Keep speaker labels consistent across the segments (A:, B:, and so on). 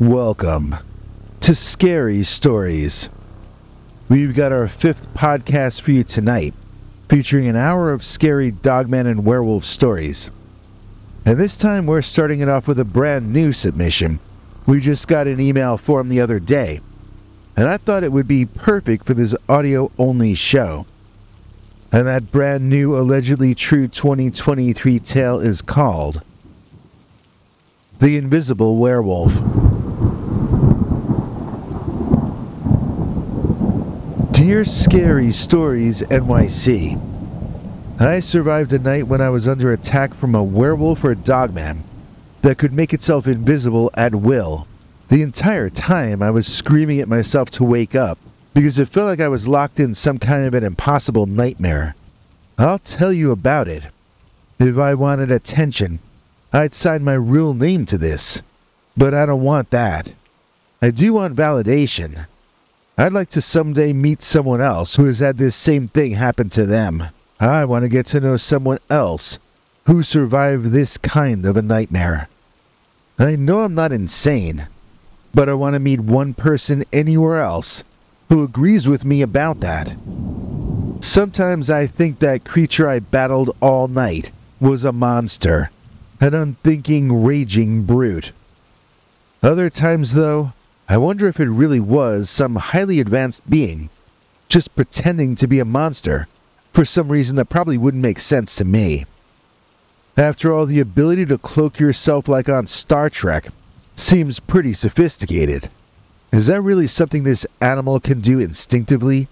A: Welcome to Scary Stories. We've got our fifth podcast for you tonight, featuring an hour of scary dogman and werewolf stories. And this time we're starting it off with a brand new submission. We just got an email form the other day, and I thought it would be perfect for this audio only show. And that brand new, allegedly true 2023 tale is called The Invisible Werewolf. Dear Scary Stories NYC, I survived a night when I was under attack from a werewolf or dogman that could make itself invisible at will. The entire time I was screaming at myself to wake up because it felt like I was locked in some kind of an impossible nightmare. I'll tell you about it. If I wanted attention, I'd sign my real name to this. But I don't want that. I do want validation. I'd like to someday meet someone else who has had this same thing happen to them. I want to get to know someone else who survived this kind of a nightmare. I know I'm not insane, but I want to meet one person anywhere else who agrees with me about that. Sometimes I think that creature I battled all night was a monster, an unthinking, raging brute. Other times, though, I wonder if it really was some highly advanced being, just pretending to be a monster for some reason that probably wouldn't make sense to me. After all, the ability to cloak yourself like on Star Trek seems pretty sophisticated. Is that really something this animal can do instinctively?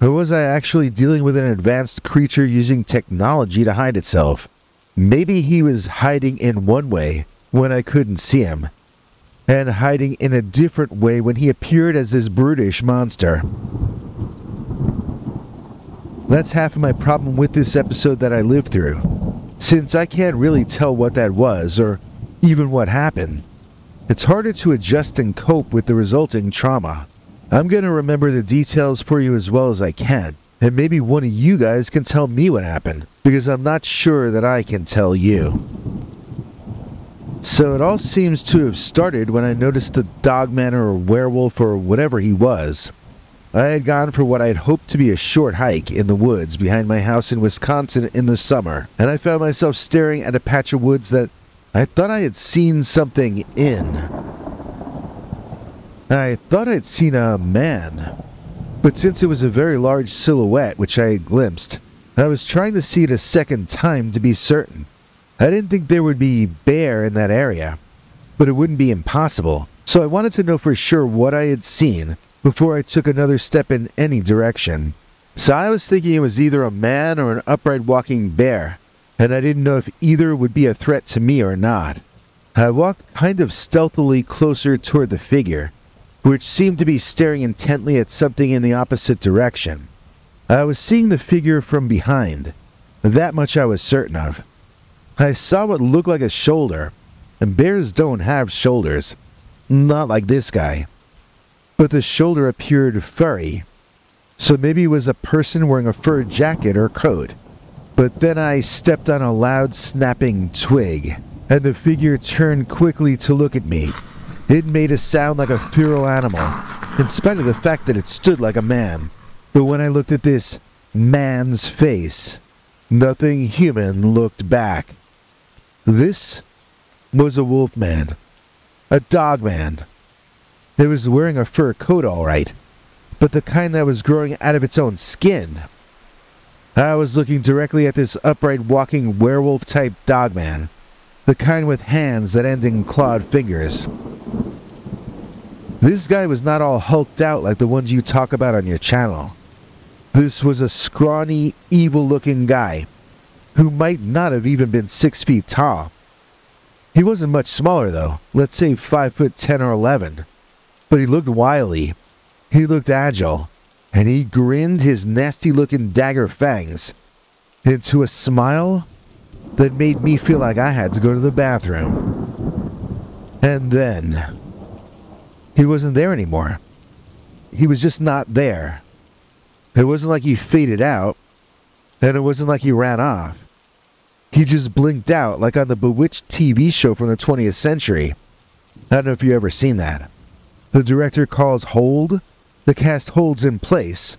A: Or was I actually dealing with an advanced creature using technology to hide itself? Maybe he was hiding in one way when I couldn't see him, and hiding in a different way when he appeared as this brutish monster. That's half of my problem with this episode that I lived through, since I can't really tell what that was or even what happened. It's harder to adjust and cope with the resulting trauma. I'm going to remember the details for you as well as I can, and maybe one of you guys can tell me what happened, because I'm not sure that I can tell you. So it all seems to have started when I noticed the dogman or werewolf or whatever he was. I had gone for what I had hoped to be a short hike in the woods behind my house in Wisconsin in the summer, and I found myself staring at a patch of woods that I thought I had seen something in. I thought I'd seen a man, but since it was a very large silhouette which I had glimpsed, I was trying to see it a second time to be certain. I didn't think there would be bear in that area, but it wouldn't be impossible, so I wanted to know for sure what I had seen before I took another step in any direction. So I was thinking it was either a man or an upright walking bear, and I didn't know if either would be a threat to me or not. I walked kind of stealthily closer toward the figure, which seemed to be staring intently at something in the opposite direction. I was seeing the figure from behind, that much I was certain of. I saw what looked like a shoulder, and bears don't have shoulders. Not like this guy. But the shoulder appeared furry, so maybe it was a person wearing a fur jacket or coat. But then I stepped on a loud snapping twig, and the figure turned quickly to look at me. It made a sound like a feral animal, in spite of the fact that it stood like a man. But when I looked at this man's face, nothing human looked back. This was a wolf man, a dog man. It was wearing a fur coat, all right, but the kind that was growing out of its own skin. I was looking directly at this upright walking werewolf type dog man, the kind with hands that end in clawed fingers. This guy was not all hulked out like the ones you talk about on your channel. This was a scrawny, evil looking guy who might not have even been six feet tall. He wasn't much smaller though, let's say five foot ten or eleven. But he looked wily, he looked agile, and he grinned his nasty looking dagger fangs into a smile that made me feel like I had to go to the bathroom. And then, he wasn't there anymore. He was just not there. It wasn't like he faded out, and it wasn't like he ran off. He just blinked out like on the Bewitched TV show from the 20th century. I don't know if you've ever seen that. The director calls hold, the cast holds in place,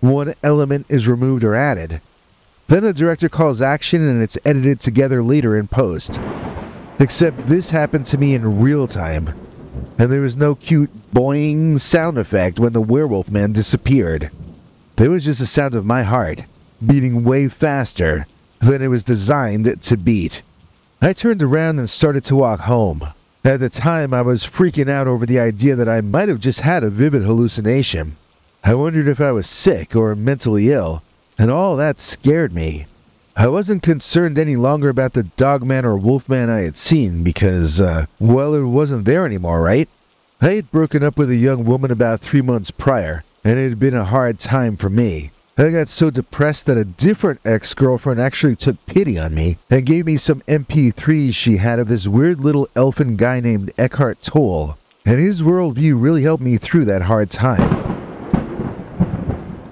A: one element is removed or added. Then the director calls action and it's edited together later in post. Except this happened to me in real time, and there was no cute boing sound effect when the werewolf man disappeared. There was just the sound of my heart beating way faster than it was designed to beat. I turned around and started to walk home. At the time, I was freaking out over the idea that I might have just had a vivid hallucination. I wondered if I was sick or mentally ill, and all that scared me. I wasn't concerned any longer about the dogman or wolfman I had seen because, uh, well, it wasn't there anymore, right? I had broken up with a young woman about three months prior, and it had been a hard time for me. I got so depressed that a different ex girlfriend actually took pity on me and gave me some MP3s she had of this weird little elfin guy named Eckhart Tolle, and his worldview really helped me through that hard time.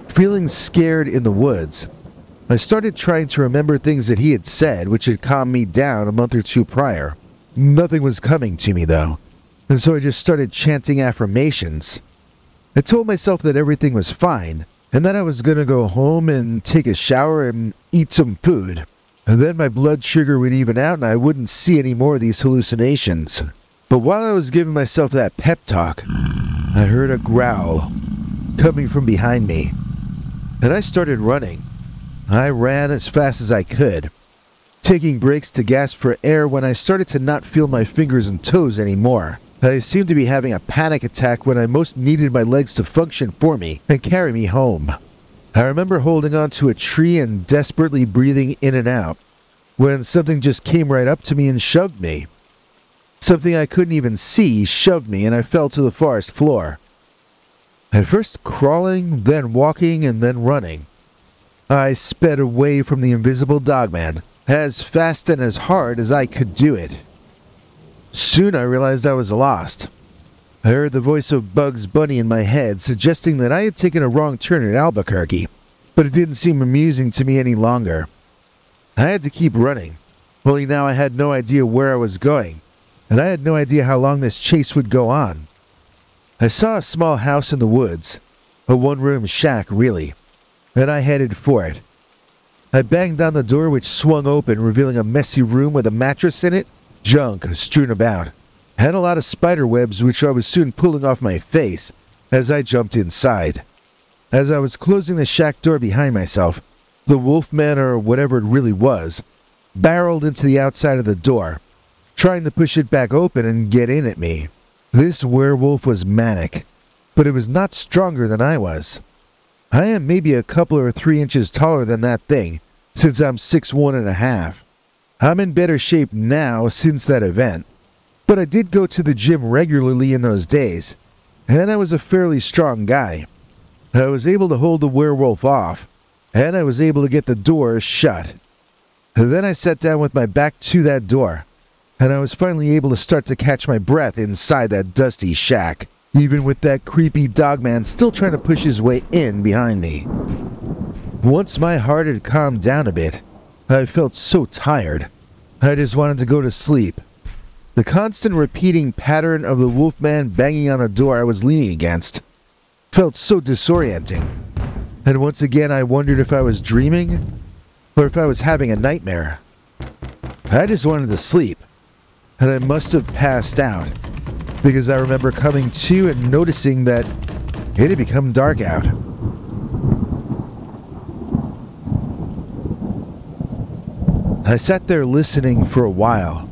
A: Feeling scared in the woods, I started trying to remember things that he had said, which had calmed me down a month or two prior. Nothing was coming to me, though, and so I just started chanting affirmations. I told myself that everything was fine, and then I was gonna go home and take a shower and eat some food. And then my blood sugar would even out and I wouldn't see any more of these hallucinations. But while I was giving myself that pep talk, I heard a growl coming from behind me. And I started running. I ran as fast as I could, taking breaks to gasp for air when I started to not feel my fingers and toes anymore. Uh, I seemed to be having a panic attack when I most needed my legs to function for me and carry me home. I remember holding on to a tree and desperately breathing in and out when something just came right up to me and shoved me. Something I couldn't even see shoved me and I fell to the forest floor. At first crawling, then walking, and then running. I sped away from the invisible dogman as fast and as hard as I could do it. Soon I realized I was lost. I heard the voice of Bugs Bunny in my head suggesting that I had taken a wrong turn at Albuquerque, but it didn't seem amusing to me any longer. I had to keep running, only now I had no idea where I was going, and I had no idea how long this chase would go on. I saw a small house in the woods, a one room shack, really, and I headed for it. I banged on the door, which swung open, revealing a messy room with a mattress in it junk strewn about. Had a lot of spider webs which I was soon pulling off my face as I jumped inside. As I was closing the shack door behind myself, the wolfman or whatever it really was barreled into the outside of the door, trying to push it back open and get in at me. This werewolf was manic, but it was not stronger than I was. I am maybe a couple or three inches taller than that thing, since I'm six one and a half. I'm in better shape now since that event, but I did go to the gym regularly in those days, and I was a fairly strong guy. I was able to hold the werewolf off, and I was able to get the door shut. Then I sat down with my back to that door, and I was finally able to start to catch my breath inside that dusty shack, even with that creepy dogman still trying to push his way in behind me. Once my heart had calmed down a bit, I felt so tired. I just wanted to go to sleep. The constant repeating pattern of the wolfman banging on the door I was leaning against felt so disorienting. And once again, I wondered if I was dreaming or if I was having a nightmare. I just wanted to sleep, and I must have passed out because I remember coming to and noticing that it had become dark out. I sat there listening for a while,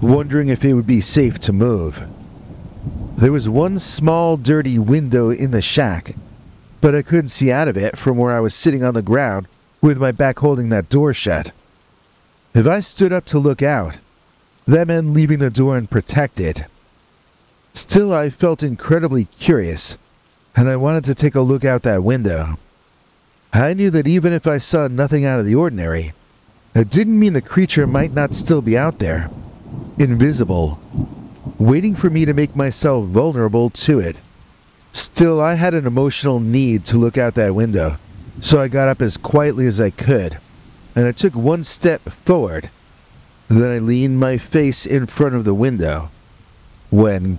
A: wondering if it would be safe to move. There was one small dirty window in the shack, but I couldn't see out of it from where I was sitting on the ground with my back holding that door shut. If I stood up to look out, that meant leaving the door unprotected. Still, I felt incredibly curious, and I wanted to take a look out that window. I knew that even if I saw nothing out of the ordinary, it didn't mean the creature might not still be out there, invisible, waiting for me to make myself vulnerable to it. Still, I had an emotional need to look out that window, So I got up as quietly as I could, and I took one step forward. Then I leaned my face in front of the window. When.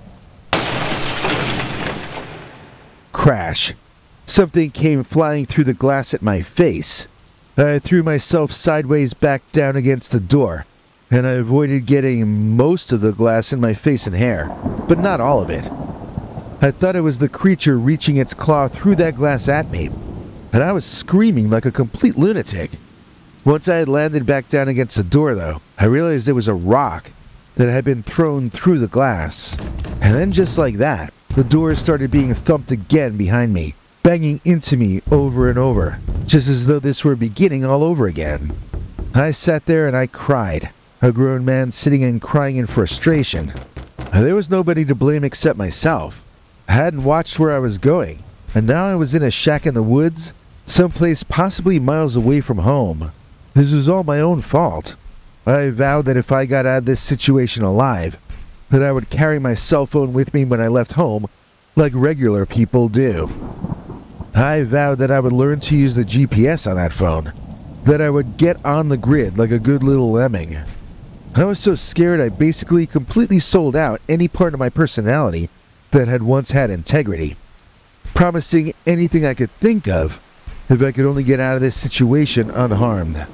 A: Crash. Something came flying through the glass at my face. I threw myself sideways back down against the door, and I avoided getting most of the glass in my face and hair, but not all of it. I thought it was the creature reaching its claw through that glass at me, and I was screaming like a complete lunatic. Once I had landed back down against the door, though, I realized it was a rock that had been thrown through the glass. And then, just like that, the door started being thumped again behind me, banging into me over and over, just as though this were beginning all over again. I sat there and I cried, a grown man sitting and crying in frustration. There was nobody to blame except myself. I hadn't watched where I was going, and now I was in a shack in the woods, someplace possibly miles away from home. This was all my own fault. I vowed that if I got out of this situation alive, that I would carry my cell phone with me when I left home, like regular people do. I vowed that I would learn to use the GPS on that phone, that I would get on the grid like a good little lemming. I was so scared I basically completely sold out any part of my personality that had once had integrity, promising anything I could think of if I could only get out of this situation unharmed.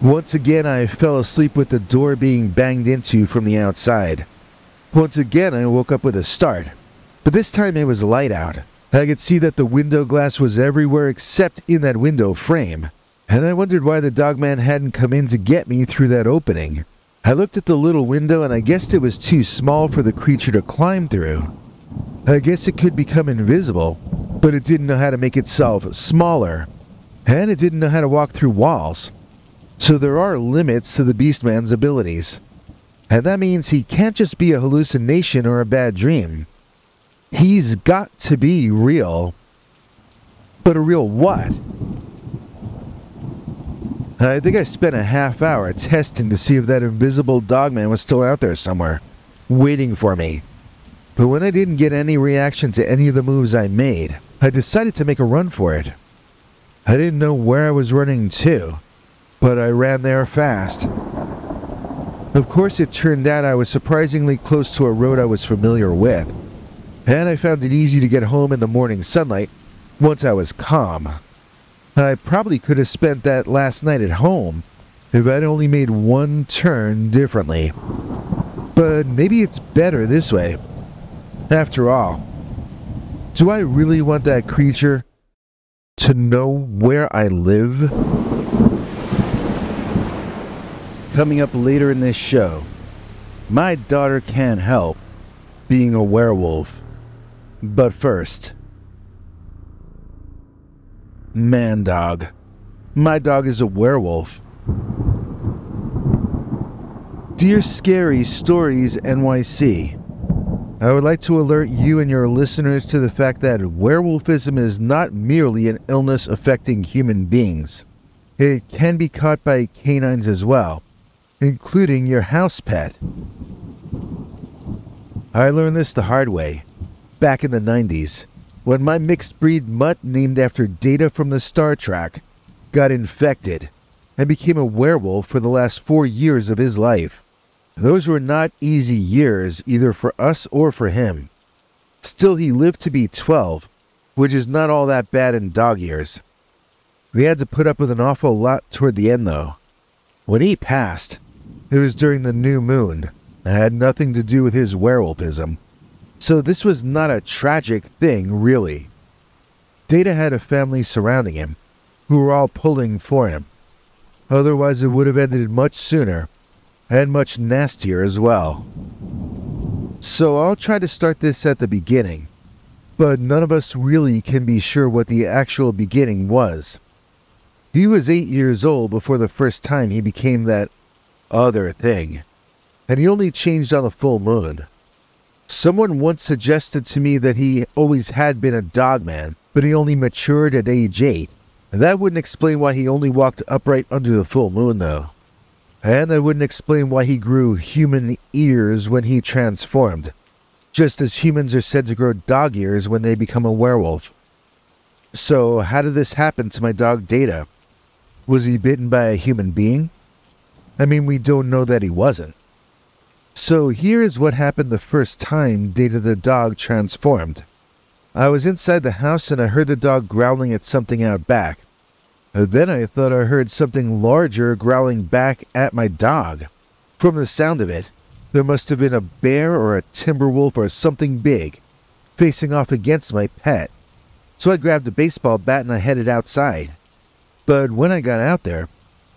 A: Once again, I fell asleep with the door being banged into from the outside. Once again, I woke up with a start, but this time it was light out. I could see that the window glass was everywhere except in that window frame, and I wondered why the dogman hadn't come in to get me through that opening. I looked at the little window and I guessed it was too small for the creature to climb through. I guess it could become invisible, but it didn't know how to make itself smaller, and it didn't know how to walk through walls. So there are limits to the Beastman's abilities. And that means he can't just be a hallucination or a bad dream. He's got to be real. But a real what? I think I spent a half hour testing to see if that invisible dogman was still out there somewhere, waiting for me. But when I didn't get any reaction to any of the moves I made, I decided to make a run for it. I didn't know where I was running to, but I ran there fast. Of course, it turned out I was surprisingly close to a road I was familiar with, and I found it easy to get home in the morning sunlight once I was calm. I probably could have spent that last night at home if I'd only made one turn differently. But maybe it's better this way. After all, do I really want that creature to know where I live? Coming up later in this show, my daughter can't help being a werewolf. But first, Man Dog. My dog is a werewolf. Dear Scary Stories NYC, I would like to alert you and your listeners to the fact that werewolfism is not merely an illness affecting human beings. It can be caught by canines as well including your house pet. I learned this the hard way, back in the 90s, when my mixed breed mutt named after Data from the Star Trek got infected and became a werewolf for the last four years of his life. Those were not easy years either for us or for him. Still, he lived to be 12, which is not all that bad in dog years. We had to put up with an awful lot toward the end, though. When he passed, it was during the new moon and had nothing to do with his werewolfism. So this was not a tragic thing, really. Data had a family surrounding him, who were all pulling for him. Otherwise, it would have ended much sooner, and much nastier as well. So I'll try to start this at the beginning, but none of us really can be sure what the actual beginning was. He was eight years old before the first time he became that other thing, and he only changed on the full moon. Someone once suggested to me that he always had been a dog man, but he only matured at age 8. And that wouldn't explain why he only walked upright under the full moon, though. And that wouldn't explain why he grew human ears when he transformed, just as humans are said to grow dog ears when they become a werewolf. So, how did this happen to my dog Data? Was he bitten by a human being? I mean, we don't know that he wasn't. So, here is what happened the first time Data the dog transformed. I was inside the house and I heard the dog growling at something out back. Then I thought I heard something larger growling back at my dog. From the sound of it, there must have been a bear or a timber wolf or something big facing off against my pet. So I grabbed a baseball bat and I headed outside. But when I got out there,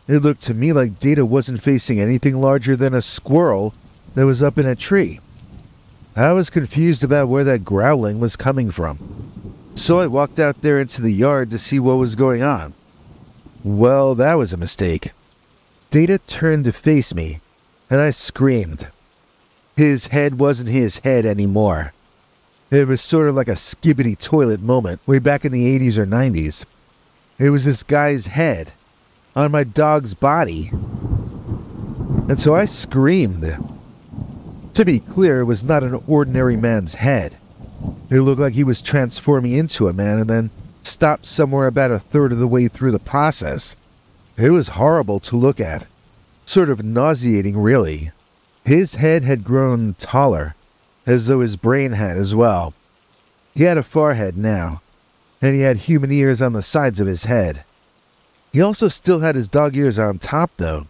A: it looked to me like Data wasn't facing anything larger than a squirrel that was up in a tree. I was confused about where that growling was coming from. So I walked out there into the yard to see what was going on. Well, that was a mistake. Data turned to face me, and I screamed. His head wasn't his head anymore. It was sort of like a Skibidi toilet moment way back in the 80s or 90s. It was this guy's head on my dog's body. And so I screamed. To be clear, it was not an ordinary man's head. It looked like he was transforming into a man and then stopped somewhere about a third of the way through the process. It was horrible to look at. Sort of nauseating, really. His head had grown taller, as though his brain had as well. He had a forehead now, and he had human ears on the sides of his head. He also still had his dog ears on top, though.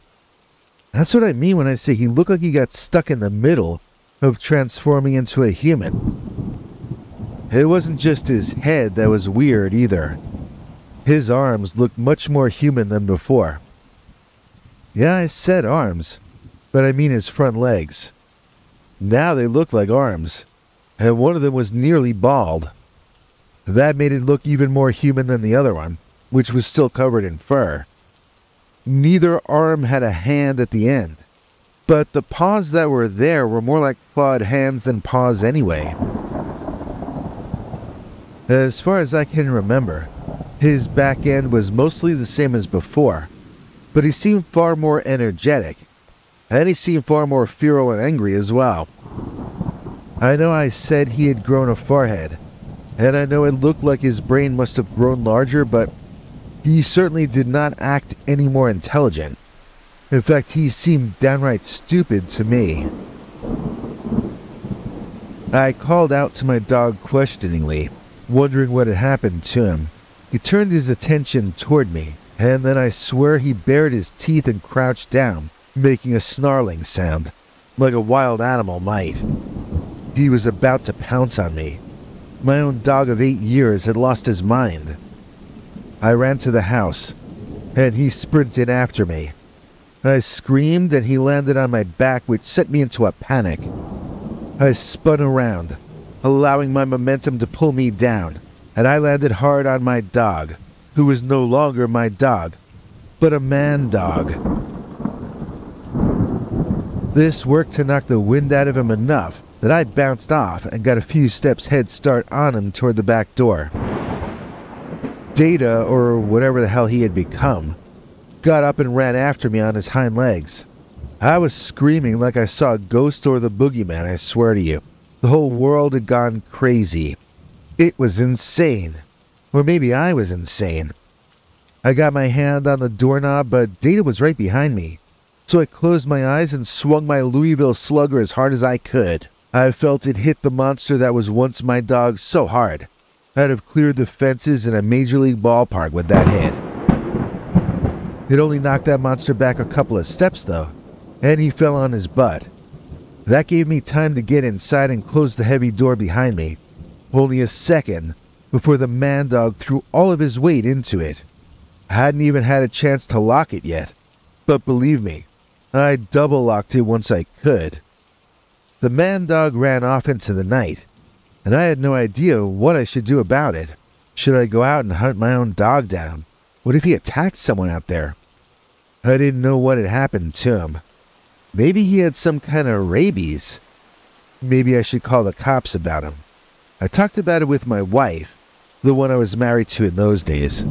A: That's what I mean when I say he looked like he got stuck in the middle of transforming into a human. It wasn't just his head that was weird either. His arms looked much more human than before. Yeah, I said arms, but I mean his front legs. Now they looked like arms, and one of them was nearly bald. That made it look even more human than the other one, which was still covered in fur. Neither arm had a hand at the end, but the paws that were there were more like clawed hands than paws anyway. As far as I can remember, his back end was mostly the same as before, but he seemed far more energetic and he seemed far more feral and angry as well. I know I said he had grown a forehead, and I know it looked like his brain must have grown larger, but he certainly did not act any more intelligent. In fact, he seemed downright stupid to me. I called out to my dog questioningly, wondering what had happened to him. He turned his attention toward me, and then I swear he bared his teeth and crouched down, making a snarling sound, like a wild animal might. He was about to pounce on me. My own dog of eight years had lost his mind. I ran to the house, and he sprinted after me. I screamed, and he landed on my back, which set me into a panic. I spun around, allowing my momentum to pull me down, and I landed hard on my dog, who was no longer my dog, but a man dog. This worked to knock the wind out of him enough that I bounced off and got a few steps head start on him toward the back door. Data, or whatever the hell he had become, got up and ran after me on his hind legs. I was screaming like I saw a ghost or the boogeyman, I swear to you. The whole world had gone crazy. It was insane. Or maybe I was insane. I got my hand on the doorknob, but Data was right behind me so I closed my eyes and swung my Louisville slugger as hard as I could. I felt it hit the monster that was once my dog so hard. I'd have cleared the fences in a major league ballpark with that hit. It only knocked that monster back a couple of steps, though, and he fell on his butt. That gave me time to get inside and close the heavy door behind me. Only a second before the man dog threw all of his weight into it. I hadn't even had a chance to lock it yet. But believe me, I double locked it once I could. The man dog ran off into the night, and I had no idea what I should do about it. Should I go out and hunt my own dog down? What if he attacked someone out there? I didn't know what had happened to him. Maybe he had some kind of rabies. Maybe I should call the cops about him. I talked about it with my wife, the one I was married to in those days.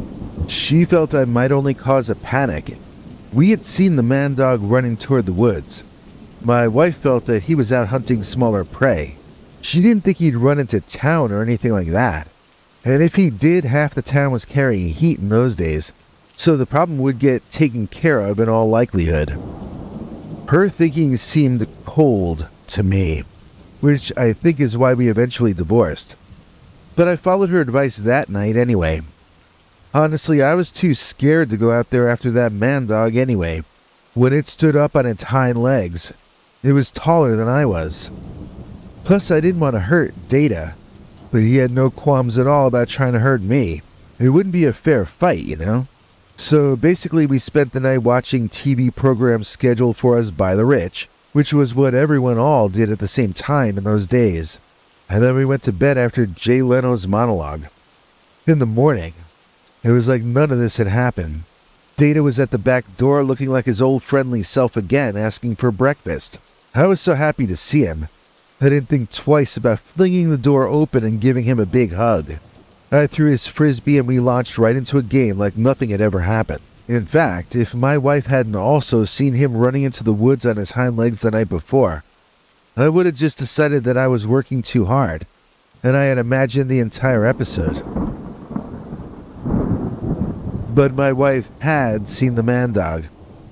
A: She felt I might only cause a panic we had seen the man dog running toward the woods. My wife felt that he was out hunting smaller prey. She didn't think he'd run into town or anything like that. And if he did, half the town was carrying heat in those days, so the problem would get taken care of in all likelihood. Her thinking seemed cold to me, which I think is why we eventually divorced. But I followed her advice that night anyway. Honestly, I was too scared to go out there after that man dog anyway. When it stood up on its hind legs, it was taller than I was. Plus, I didn't want to hurt Data, but he had no qualms at all about trying to hurt me. It wouldn't be a fair fight, you know? So basically, we spent the night watching TV programs scheduled for us by the rich, which was what everyone all did at the same time in those days. And then we went to bed after Jay Leno's monologue. In the morning, it was like none of this had happened. Data was at the back door looking like his old friendly self again, asking for breakfast. I was so happy to see him. I didn't think twice about flinging the door open and giving him a big hug. I threw his frisbee and we launched right into a game like nothing had ever happened. In fact, if my wife hadn't also seen him running into the woods on his hind legs the night before, I would have just decided that I was working too hard, and I had imagined the entire episode. But my wife had seen the man dog,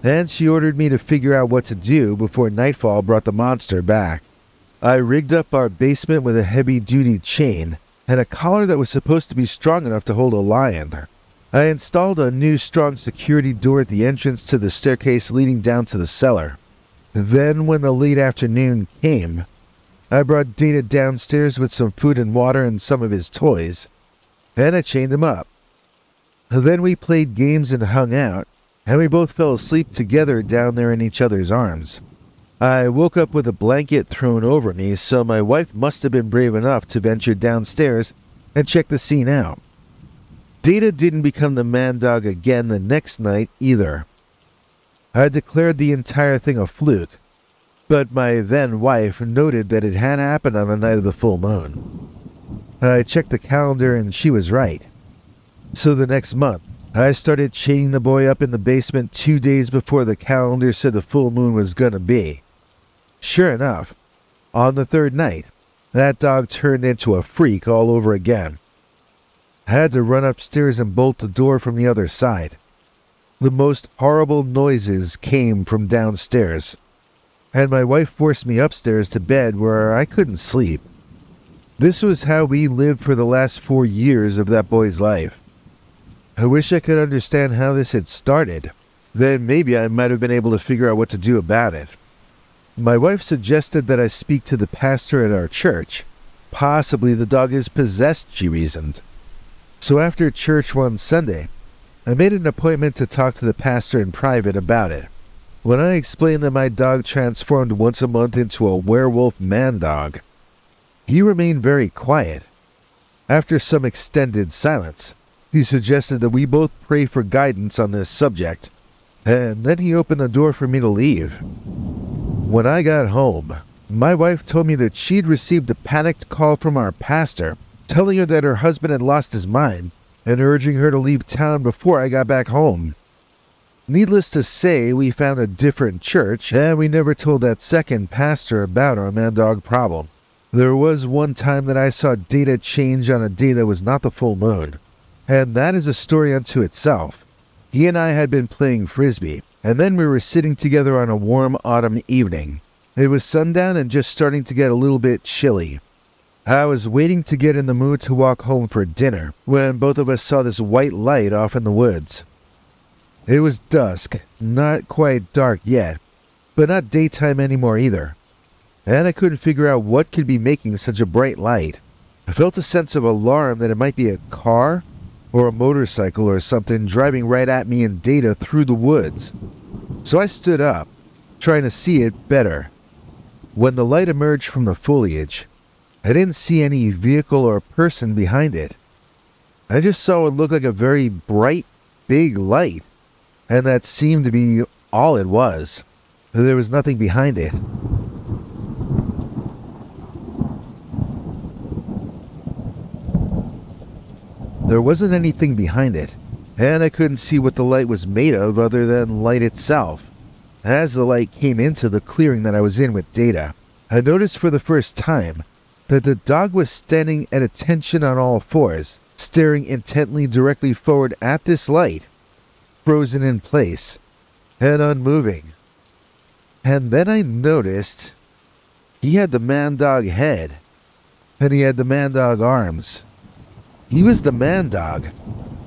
A: and she ordered me to figure out what to do before nightfall brought the monster back. I rigged up our basement with a heavy duty chain and a collar that was supposed to be strong enough to hold a lion. I installed a new strong security door at the entrance to the staircase leading down to the cellar. Then, when the late afternoon came, I brought Data downstairs with some food and water and some of his toys, and I chained him up. Then we played games and hung out, and we both fell asleep together down there in each other's arms. I woke up with a blanket thrown over me, so my wife must have been brave enough to venture downstairs and check the scene out. Data didn't become the man dog again the next night either. I declared the entire thing a fluke, but my then wife noted that it had happened on the night of the full moon. I checked the calendar and she was right. So the next month, I started chaining the boy up in the basement two days before the calendar said the full moon was gonna be. Sure enough, on the third night, that dog turned into a freak all over again. I had to run upstairs and bolt the door from the other side. The most horrible noises came from downstairs, and my wife forced me upstairs to bed where I couldn't sleep. This was how we lived for the last four years of that boy's life. I wish I could understand how this had started. Then maybe I might have been able to figure out what to do about it. My wife suggested that I speak to the pastor at our church. Possibly the dog is possessed, she reasoned. So after church one Sunday, I made an appointment to talk to the pastor in private about it. When I explained that my dog transformed once a month into a werewolf man dog, he remained very quiet. After some extended silence, he suggested that we both pray for guidance on this subject, and then he opened the door for me to leave. When I got home, my wife told me that she'd received a panicked call from our pastor telling her that her husband had lost his mind and urging her to leave town before I got back home. Needless to say, we found a different church, and we never told that second pastor about our man dog problem. There was one time that I saw data change on a day that was not the full moon, and that is a story unto itself. He and I had been playing frisbee, and then we were sitting together on a warm autumn evening. It was sundown and just starting to get a little bit chilly. I was waiting to get in the mood to walk home for dinner when both of us saw this white light off in the woods. It was dusk, not quite dark yet, but not daytime anymore either, and I couldn't figure out what could be making such a bright light. I felt a sense of alarm that it might be a car or a motorcycle or something driving right at me in data through the woods. So I stood up, trying to see it better. When the light emerged from the foliage, I didn't see any vehicle or person behind it. I just saw what looked like a very bright, big light, and that seemed to be all it was. There was nothing behind it. There wasn't anything behind it, and I couldn't see what the light was made of other than light itself. As the light came into the clearing that I was in with Data, I noticed for the first time that the dog was standing at attention on all fours, staring intently directly forward at this light, frozen in place and unmoving. And then I noticed he had the man dog head and he had the man dog arms. He was the man dog,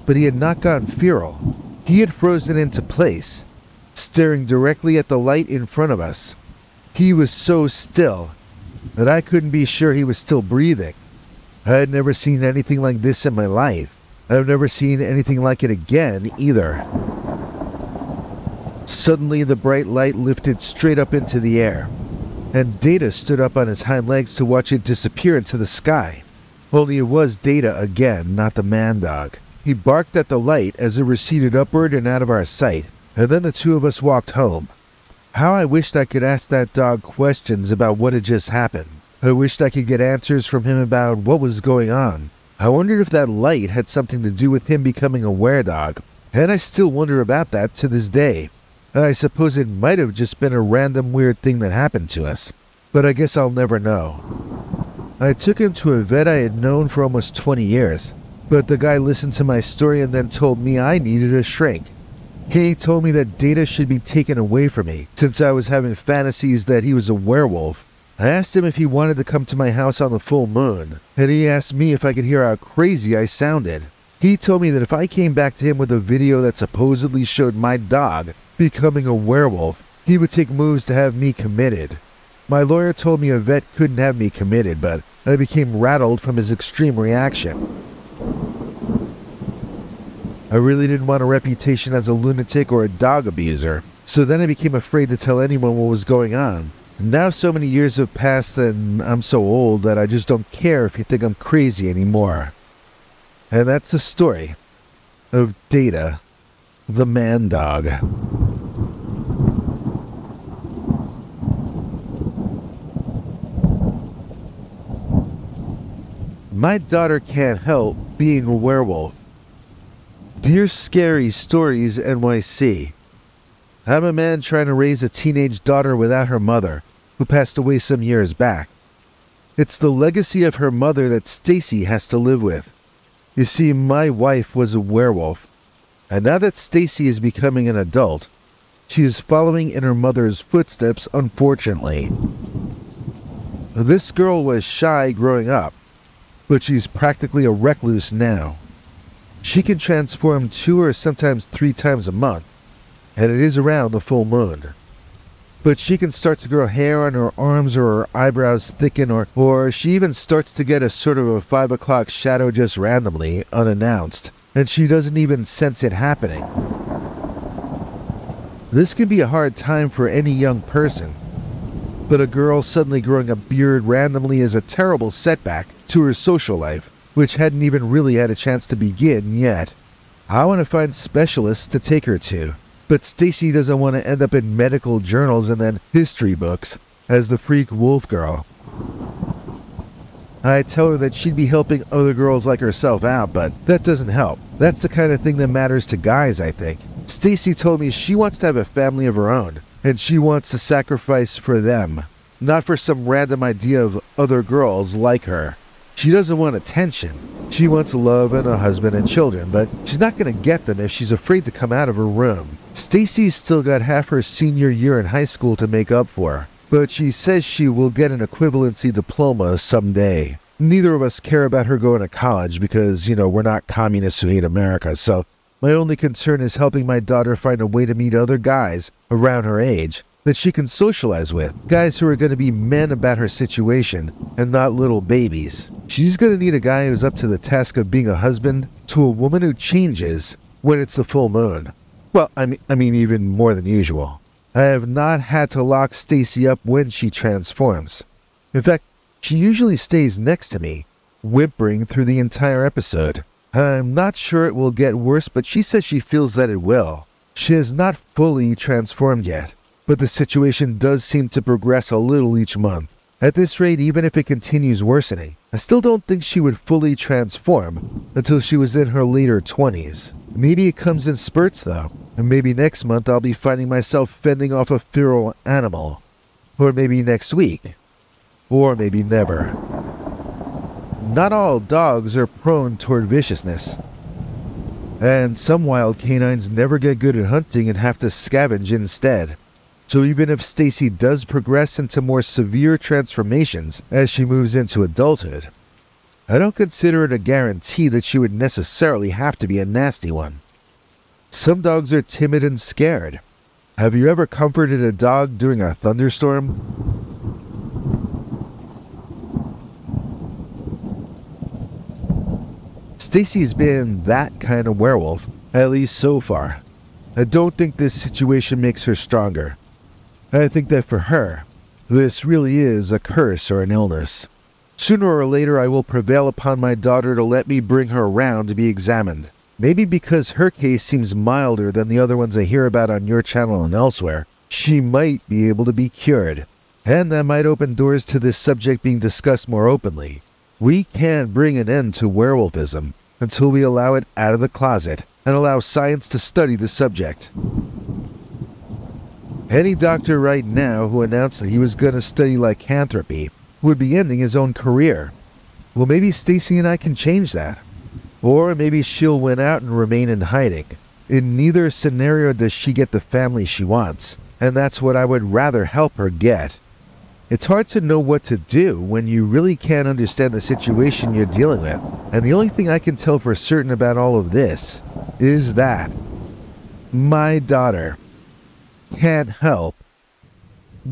A: but he had not gone feral. He had frozen into place, staring directly at the light in front of us. He was so still that I couldn't be sure he was still breathing. I had never seen anything like this in my life. I've never seen anything like it again either. Suddenly, the bright light lifted straight up into the air, and Data stood up on his hind legs to watch it disappear into the sky. Only it was Data again, not the man dog. He barked at the light as it receded upward and out of our sight, and then the two of us walked home. How I wished I could ask that dog questions about what had just happened. I wished I could get answers from him about what was going on. I wondered if that light had something to do with him becoming a were-dog, and I still wonder about that to this day. I suppose it might have just been a random weird thing that happened to us, but I guess I'll never know. I took him to a vet I had known for almost 20 years, but the guy listened to my story and then told me I needed a shrink. He told me that Data should be taken away from me, since I was having fantasies that he was a werewolf. I asked him if he wanted to come to my house on the full moon, and he asked me if I could hear how crazy I sounded. He told me that if I came back to him with a video that supposedly showed my dog becoming a werewolf, he would take moves to have me committed. My lawyer told me a vet couldn't have me committed, but I became rattled from his extreme reaction. I really didn't want a reputation as a lunatic or a dog abuser, so then I became afraid to tell anyone what was going on. Now so many years have passed and I'm so old that I just don't care if you think I'm crazy anymore. And that's the story of Data, the man dog. My daughter can't help being a werewolf. Dear Scary Stories NYC. I'm a man trying to raise a teenage daughter without her mother, who passed away some years back. It's the legacy of her mother that Stacy has to live with. You see, my wife was a werewolf, and now that Stacy is becoming an adult, she is following in her mother's footsteps, unfortunately. This girl was shy growing up, but she's practically a recluse now. She can transform two or sometimes three times a month, and it is around the full moon. But she can start to grow hair on her arms or her eyebrows thicken, or, or she even starts to get a sort of a five o'clock shadow just randomly, unannounced, and she doesn't even sense it happening. This can be a hard time for any young person, but a girl suddenly growing a beard randomly is a terrible setback to her social life, which hadn't even really had a chance to begin yet. I want to find specialists to take her to, but Stacy doesn't want to end up in medical journals and then history books as the freak wolf girl. I tell her that she'd be helping other girls like herself out, but that doesn't help. That's the kind of thing that matters to guys, I think. Stacy told me she wants to have a family of her own, and she wants to sacrifice for them, not for some random idea of other girls like her. She doesn't want attention. She wants love and a husband and children, but she's not going to get them if she's afraid to come out of her room. Stacy's still got half her senior year in high school to make up for, but she says she will get an equivalency diploma someday. Neither of us care about her going to college because, you know, we're not communists who hate America, so my only concern is helping my daughter find a way to meet other guys around her age that she can socialize with. Guys who are going to be men about her situation and not little babies. She's going to need a guy who's up to the task of being a husband to a woman who changes when it's the full moon. Well, I mean, I mean even more than usual. I have not had to lock Stacy up when she transforms. In fact, she usually stays next to me, whimpering through the entire episode. I'm not sure it will get worse, but she says she feels that it will. She has not fully transformed yet, but the situation does seem to progress a little each month. At this rate, even if it continues worsening, I still don't think she would fully transform until she was in her later 20s. Maybe it comes in spurts though, and maybe next month I'll be finding myself fending off a feral animal. Or maybe next week. Or maybe never. not all dogs are prone toward viciousness. And some wild canines never get good at hunting and have to scavenge instead. So even if Stacy does progress into more severe transformations as she moves into adulthood, I don't consider it a guarantee that she would necessarily have to be a nasty one. Some dogs are timid and scared. Have you ever comforted a dog during a thunderstorm? Stacy's been that kind of werewolf, at least so far. I don't think this situation makes her stronger. I think that for her, this really is a curse or an illness. Sooner or later, I will prevail upon my daughter to let me bring her around to be examined. Maybe because her case seems milder than the other ones I hear about on your channel and elsewhere, she might be able to be cured. And that might open doors to this subject being discussed more openly. We can't bring an end to werewolfism until we allow it out of the closet and allow science to study the subject. Any doctor right now who announced that he was going to study lycanthropy would be ending his own career. Well, maybe Stacy and I can change that. Or maybe she'll win out and remain in hiding. In neither scenario does she get the family she wants, and that's what I would rather help her get. It's hard to know what to do when you really can't understand the situation you're dealing with, and the only thing I can tell for certain about all of this is that my daughter can't help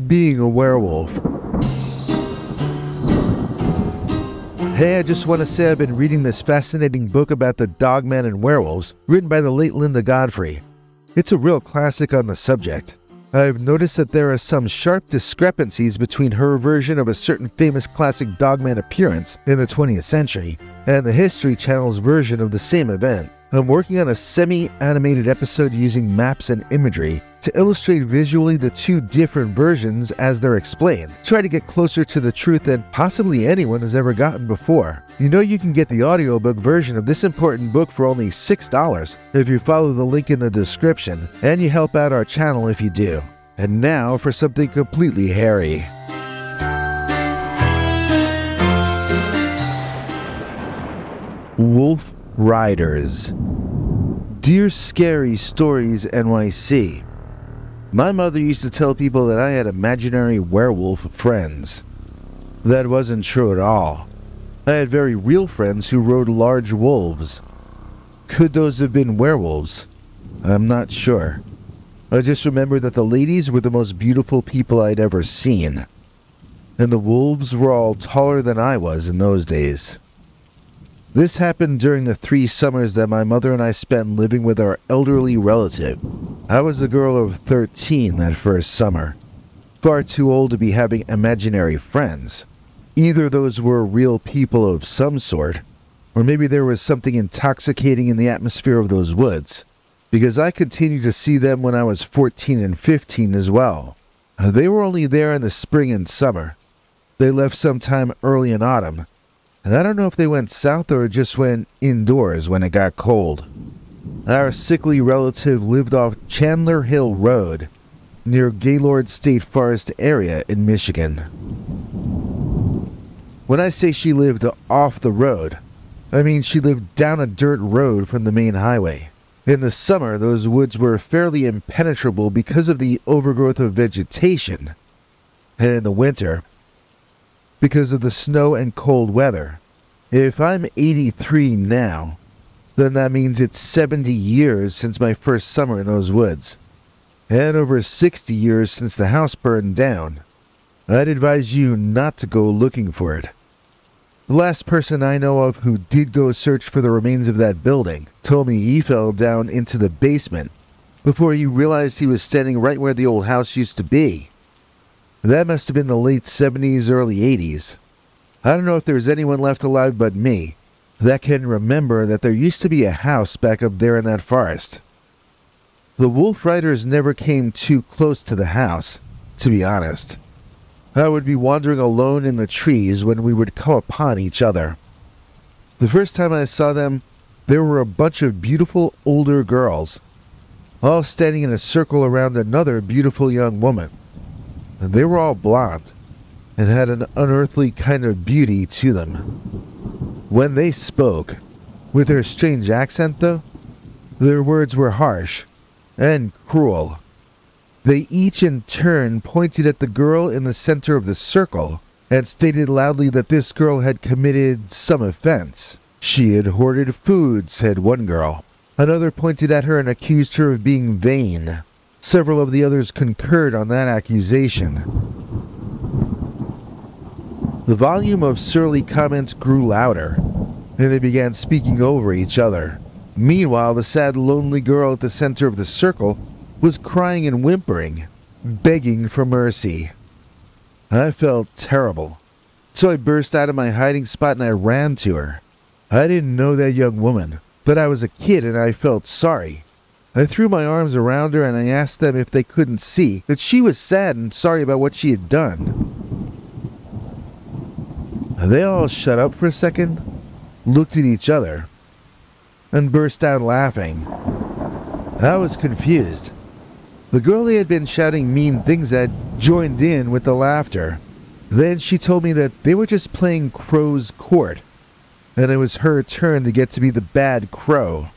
A: being a werewolf. Hey, I just want to say I've been reading this fascinating book about the dogman and werewolves, written by the late Linda Godfrey. It's a real classic on the subject. I've noticed that there are some sharp discrepancies between her version of a certain famous classic dogman appearance in the 20th century and the History Channel's version of the same event. I'm working on a semi animated episode using maps and imagery to illustrate visually the two different versions as they're explained. Try to get closer to the truth than possibly anyone has ever gotten before. You know you can get the audiobook version of this important book for only $6 if you follow the link in the description, and you help out our channel if you do. And now for something completely hairy. Wolf Riders. Dear Scary Stories NYC. My mother used to tell people that I had imaginary werewolf friends. That wasn't true at all. I had very real friends who rode large wolves. Could those have been werewolves? I'm not sure. I just remember that the ladies were the most beautiful people I'd ever seen. And the wolves were all taller than I was in those days. This happened during the three summers that my mother and I spent living with our elderly relative. I was a girl of 13 that first summer, far too old to be having imaginary friends. Either those were real people of some sort, or maybe there was something intoxicating in the atmosphere of those woods, because I continued to see them when I was 14 and 15 as well. They were only there in the spring and summer. They left sometime early in autumn, and I don't know if they went south or just went indoors when it got cold. Our sickly relative lived off Chandler Hill Road, near Gaylord State Forest area in Michigan. When I say she lived off the road, I mean she lived down a dirt road from the main highway. In the summer, those woods were fairly impenetrable because of the overgrowth of vegetation. And in the winter, because of the snow and cold weather. If I'm 83 now, then that means it's 70 years since my first summer in those woods, and over 60 years since the house burned down. I'd advise you not to go looking for it. The last person I know of who did go search for the remains of that building told me he fell down into the basement before he realized he was standing right where the old house used to be. That must have been the late 70s, early 80s. I don't know if there's anyone left alive but me that can remember that there used to be a house back up there in that forest. The wolf riders never came too close to the house, to be honest. I would be wandering alone in the trees when we would come upon each other. The first time I saw them, there were a bunch of beautiful older girls, all standing in a circle around another beautiful young woman. They were all blonde and had an unearthly kind of beauty to them. When they spoke, with their strange accent though, their words were harsh and cruel. They each in turn pointed at the girl in the center of the circle and stated loudly that this girl had committed some offense. She had hoarded food, said one girl. Another pointed at her and accused her of being vain. Several of the others concurred on that accusation. The volume of surly comments grew louder, and they began speaking over each other. Meanwhile, the sad, lonely girl at the center of the circle was crying and whimpering, begging for mercy. I felt terrible, so I burst out of my hiding spot and I ran to her. I didn't know that young woman, but I was a kid and I felt sorry. I threw my arms around her and I asked them if they couldn't see that she was sad and sorry about what she had done. They all shut up for a second, looked at each other, and burst out laughing. I was confused. The girl they had been shouting mean things at joined in with the laughter. Then she told me that they were just playing Crow's Court, and it was her turn to get to be the bad crow.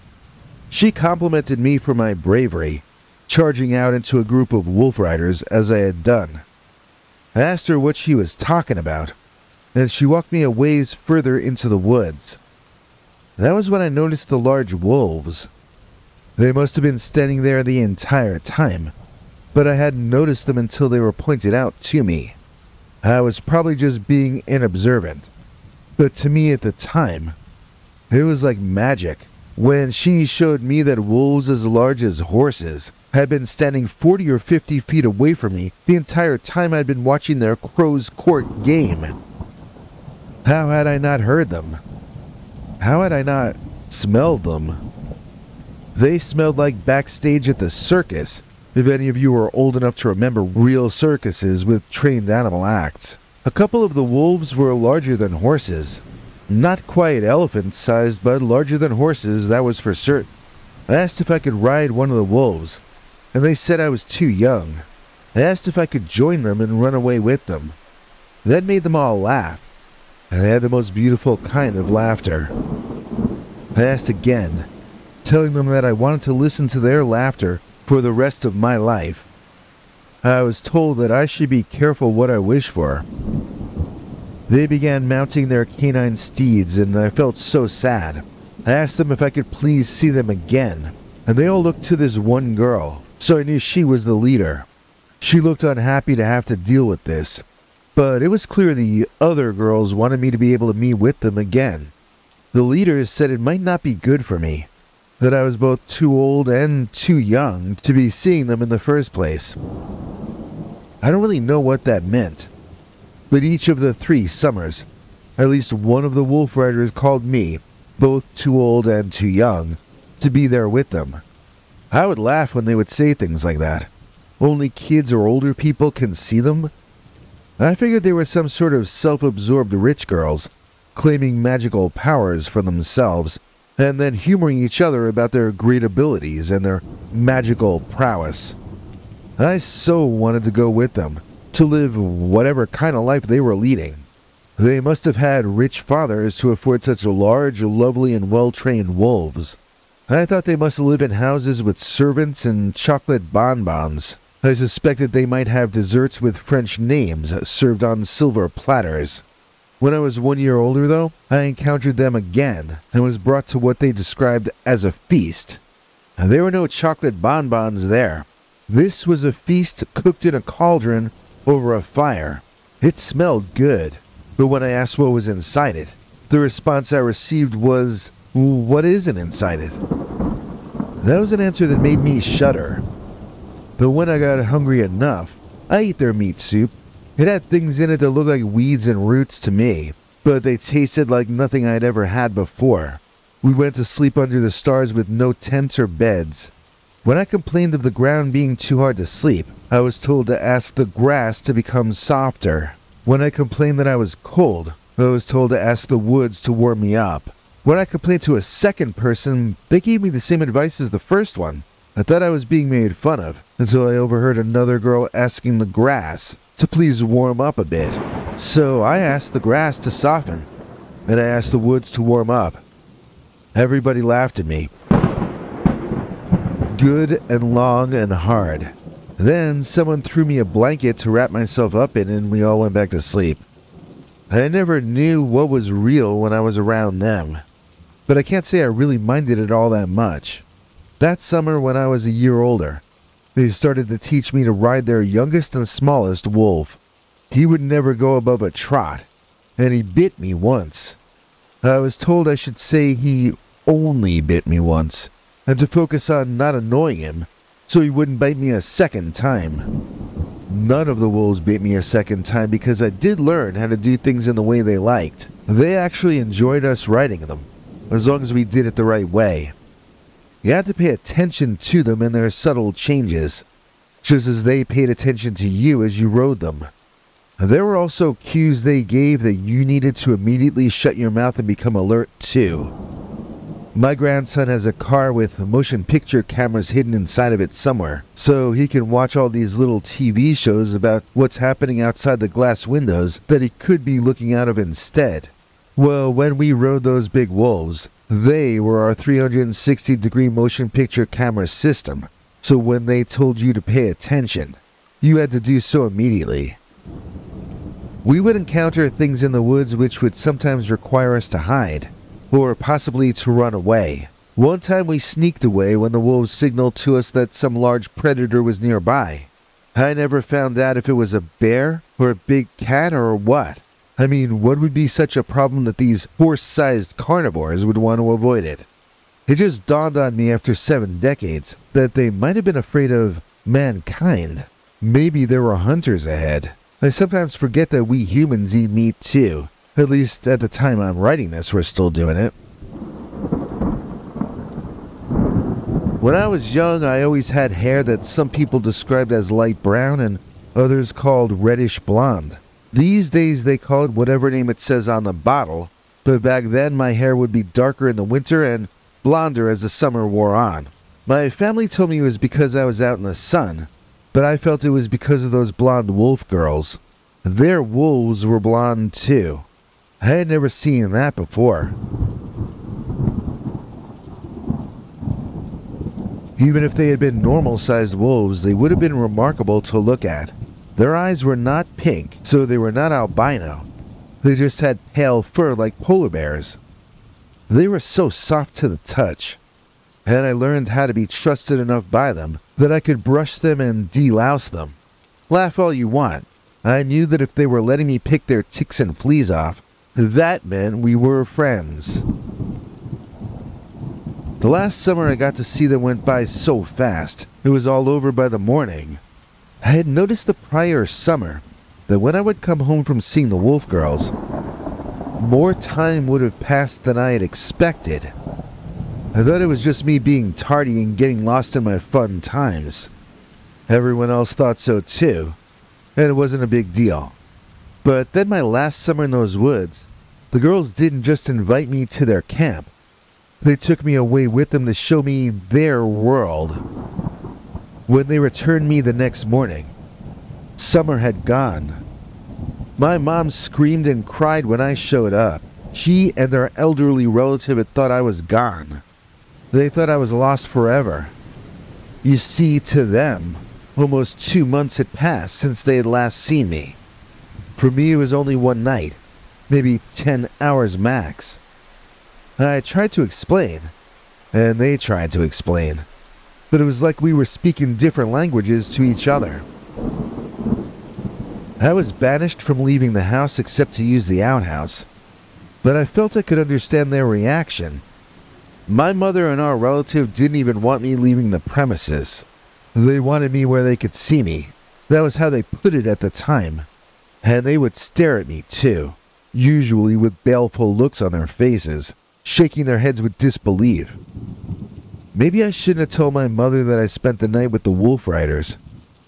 A: She complimented me for my bravery, charging out into a group of wolf riders as I had done. I asked her what she was talking about, and she walked me a ways further into the woods. That was when I noticed the large wolves. They must have been standing there the entire time, but I hadn't noticed them until they were pointed out to me. I was probably just being inobservant, but to me at the time, it was like magic when she showed me that wolves as large as horses had been standing 40 or 50 feet away from me the entire time I'd been watching their Crow's Court game. How had I not heard them? How had I not smelled them? They smelled like backstage at the circus, if any of you are old enough to remember real circuses with trained animal acts. A couple of the wolves were larger than horses. Not quite elephant sized, but larger than horses, that was for certain. I asked if I could ride one of the wolves, and they said I was too young. I asked if I could join them and run away with them. That made them all laugh and they had the most beautiful kind of laughter. I asked again, telling them that I wanted to listen to their laughter for the rest of my life. I was told that I should be careful what I wish for. They began mounting their canine steeds, and I felt so sad. I asked them if I could please see them again, and they all looked to this one girl, so I knew she was the leader. She looked unhappy to have to deal with this, but it was clear the other girls wanted me to be able to meet with them again. The leaders said it might not be good for me, that I was both too old and too young to be seeing them in the first place. I don't really know what that meant, but each of the three summers, at least one of the wolf riders called me, both too old and too young, to be there with them. I would laugh when they would say things like that. Only kids or older people can see them I figured they were some sort of self absorbed rich girls, claiming magical powers for themselves, and then humoring each other about their great abilities and their magical prowess. I so wanted to go with them, to live whatever kind of life they were leading. They must have had rich fathers to afford such large, lovely, and well trained wolves. I thought they must live in houses with servants and chocolate bonbons. I suspected they might have desserts with French names served on silver platters. When I was one year older, though, I encountered them again and was brought to what they described as a feast. There were no chocolate bonbons there. This was a feast cooked in a cauldron over a fire. It smelled good, but when I asked what was inside it, the response I received was, What isn't inside it? That was an answer that made me shudder. But when I got hungry enough, I ate their meat soup. It had things in it that looked like weeds and roots to me, but they tasted like nothing I'd ever had before. We went to sleep under the stars with no tents or beds. When I complained of the ground being too hard to sleep, I was told to ask the grass to become softer. When I complained that I was cold, I was told to ask the woods to warm me up. When I complained to a second person, they gave me the same advice as the first one. I thought I was being made fun of until I overheard another girl asking the grass to please warm up a bit. So I asked the grass to soften. and I asked the woods to warm up. Everybody laughed at me. Good and long and hard. Then someone threw me a blanket to wrap myself up in, and we all went back to sleep. I never knew what was real when I was around them, but I can't say I really minded it all that much. That summer, when I was a year older, they started to teach me to ride their youngest and smallest wolf. He would never go above a trot, and he bit me once. I was told I should say he only bit me once, and to focus on not annoying him, so he wouldn't bite me a second time. None of the wolves bit me a second time because I did learn how to do things in the way they liked. They actually enjoyed us riding them, as long as we did it the right way. You had to pay attention to them and their subtle changes, just as they paid attention to you as you rode them. There were also cues they gave that you needed to immediately shut your mouth and become alert to. My grandson has a car with motion picture cameras hidden inside of it somewhere, so he can watch all these little TV shows about what's happening outside the glass windows that he could be looking out of instead. Well, when we rode those big wolves, they were our 360 degree motion picture camera system, so when they told you to pay attention, you had to do so immediately. We would encounter things in the woods which would sometimes require us to hide, or possibly to run away. One time we sneaked away when the wolves signaled to us that some large predator was nearby. I never found out if it was a bear, or a big cat, or what. I mean, what would be such a problem that these horse sized carnivores would want to avoid it? It just dawned on me after seven decades that they might have been afraid of mankind. Maybe there were hunters ahead. I sometimes forget that we humans eat meat too. At least at the time I'm writing this, we're still doing it. When I was young, I always had hair that some people described as light brown and others called reddish blonde. These days they call it whatever name it says on the bottle, but back then my hair would be darker in the winter and blonder as the summer wore on. My family told me it was because I was out in the sun, but I felt it was because of those blonde wolf girls. Their wolves were blonde too. I had never seen that before. Even if they had been normal sized wolves, they would have been remarkable to look at. Their eyes were not pink, so they were not albino. They just had pale fur like polar bears. They were so soft to the touch, and I learned how to be trusted enough by them that I could brush them and delouse them. Laugh all you want. I knew that if they were letting me pick their ticks and fleas off, that meant we were friends. The last summer I got to see them went by so fast. It was all over by the morning. I had noticed the prior summer that when I would come home from seeing the Wolf Girls, more time would have passed than I had expected. I thought it was just me being tardy and getting lost in my fun times. Everyone else thought so too, and it wasn't a big deal. But then my last summer in those woods, the girls didn't just invite me to their camp. They took me away with them to show me their world. When they returned me the next morning, summer had gone. My mom screamed and cried when I showed up. She and our elderly relative had thought I was gone. They thought I was lost forever. You see, to them, almost two months had passed since they had last seen me. For me, it was only one night, maybe ten hours max. I tried to explain, and they tried to explain, but it was like we were speaking different languages to each other. I was banished from leaving the house except to use the outhouse, but I felt I could understand their reaction. My mother and our relative didn't even want me leaving the premises. They wanted me where they could see me. That was how they put it at the time. And they would stare at me, too, usually with baleful looks on their faces, shaking their heads with disbelief. Maybe I shouldn't have told my mother that I spent the night with the Wolf Riders,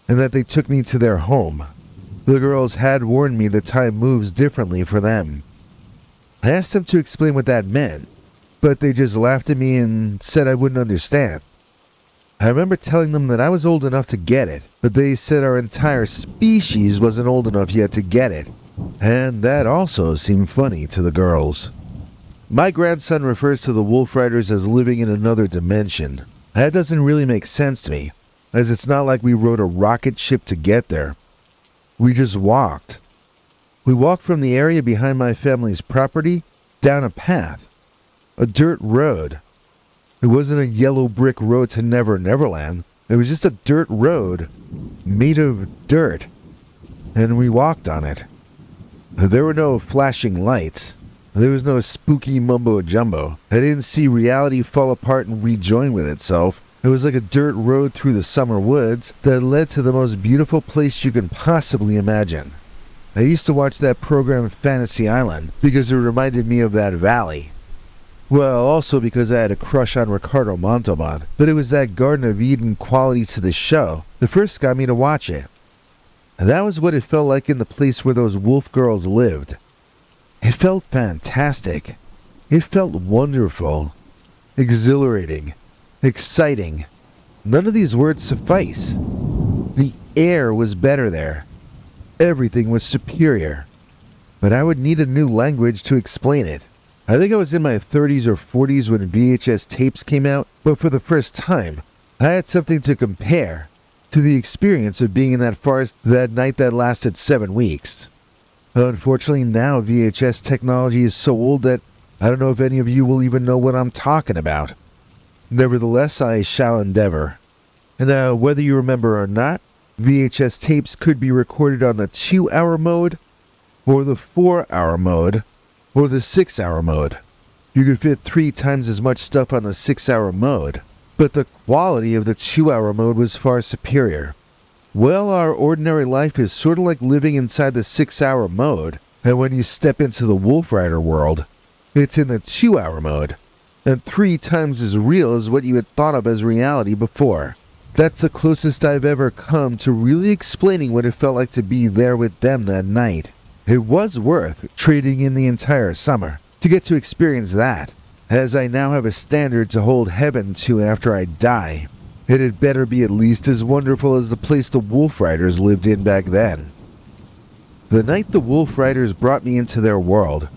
A: and that they took me to their home. The girls had warned me that time moves differently for them. I asked them to explain what that meant, but they just laughed at me and said I wouldn't understand. I remember telling them that I was old enough to get it, but they said our entire species wasn't old enough yet to get it, and that also seemed funny to the girls. My grandson refers to the Wolf Riders as living in another dimension. That doesn't really make sense to me, as it's not like we rode a rocket ship to get there. We just walked. We walked from the area behind my family's property down a path, a dirt road. It wasn't a yellow brick road to Never Neverland. It was just a dirt road made of dirt, and we walked on it. There were no flashing lights. There was no spooky mumbo jumbo. I didn't see reality fall apart and rejoin with itself. It was like a dirt road through the summer woods that led to the most beautiful place you can possibly imagine. I used to watch that program Fantasy Island because it reminded me of that valley. Well, also because I had a crush on Ricardo Montalban, but it was that Garden of Eden quality to the show that first got me to watch it. That was what it felt like in the place where those wolf girls lived. It felt fantastic. It felt wonderful, exhilarating, exciting. None of these words suffice. The air was better there. Everything was superior. But I would need a new language to explain it. I think I was in my 30s or 40s when VHS tapes came out, but for the first time, I had something to compare to the experience of being in that forest that night that lasted seven weeks. Unfortunately, now VHS technology is so old that I don't know if any of you will even know what I'm talking about. Nevertheless, I shall endeavor. And now, whether you remember or not, VHS tapes could be recorded on the 2 hour mode, or the 4 hour mode, or the 6 hour mode. You could fit three times as much stuff on the 6 hour mode, but the quality of the 2 hour mode was far superior. Well, our ordinary life is sort of like living inside the 6 hour mode, and when you step into the Wolf Rider world, it's in the 2 hour mode, and three times as real as what you had thought of as reality before. That's the closest I've ever come to really explaining what it felt like to be there with them that night. It was worth trading in the entire summer to get to experience that, as I now have a standard to hold heaven to after I die. It had better be at least as wonderful as the place the Wolf Riders lived in back then. The night the Wolf Riders brought me into their world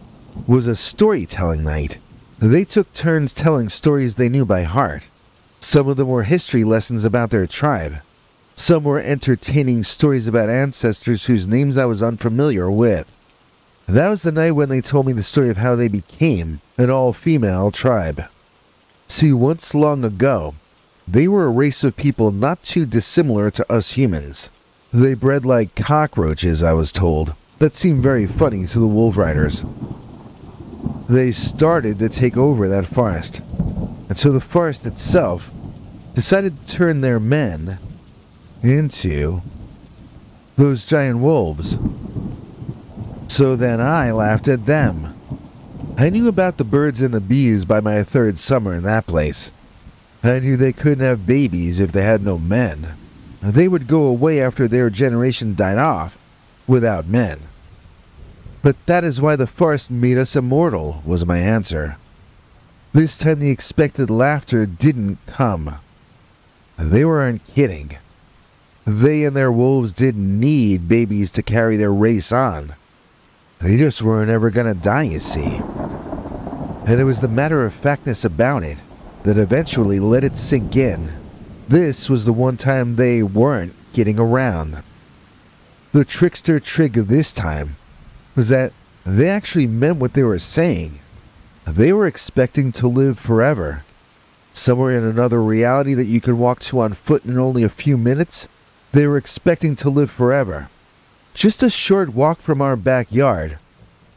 A: was a storytelling night. They took turns telling stories they knew by heart. Some of them were history lessons about their tribe, some were entertaining stories about ancestors whose names I was unfamiliar with. That was the night when they told me the story of how they became an all female tribe. See, once long ago, they were a race of people not too dissimilar to us humans. They bred like cockroaches, I was told. That seemed very funny to the Wolf Riders. They started to take over that forest, and so the forest itself decided to turn their men into those giant wolves. So then I laughed at them. I knew about the birds and the bees by my third summer in that place. I knew they couldn't have babies if they had no men. They would go away after their generation died off without men. But that is why the forest made us immortal, was my answer. This time the expected laughter didn't come. They weren't kidding. They and their wolves didn't need babies to carry their race on. They just weren't ever gonna die, you see. And it was the matter of factness about it that eventually let it sink in. This was the one time they weren't getting around. The trickster trick this time was that they actually meant what they were saying. They were expecting to live forever. Somewhere in another reality that you could walk to on foot in only a few minutes, they were expecting to live forever. Just a short walk from our backyard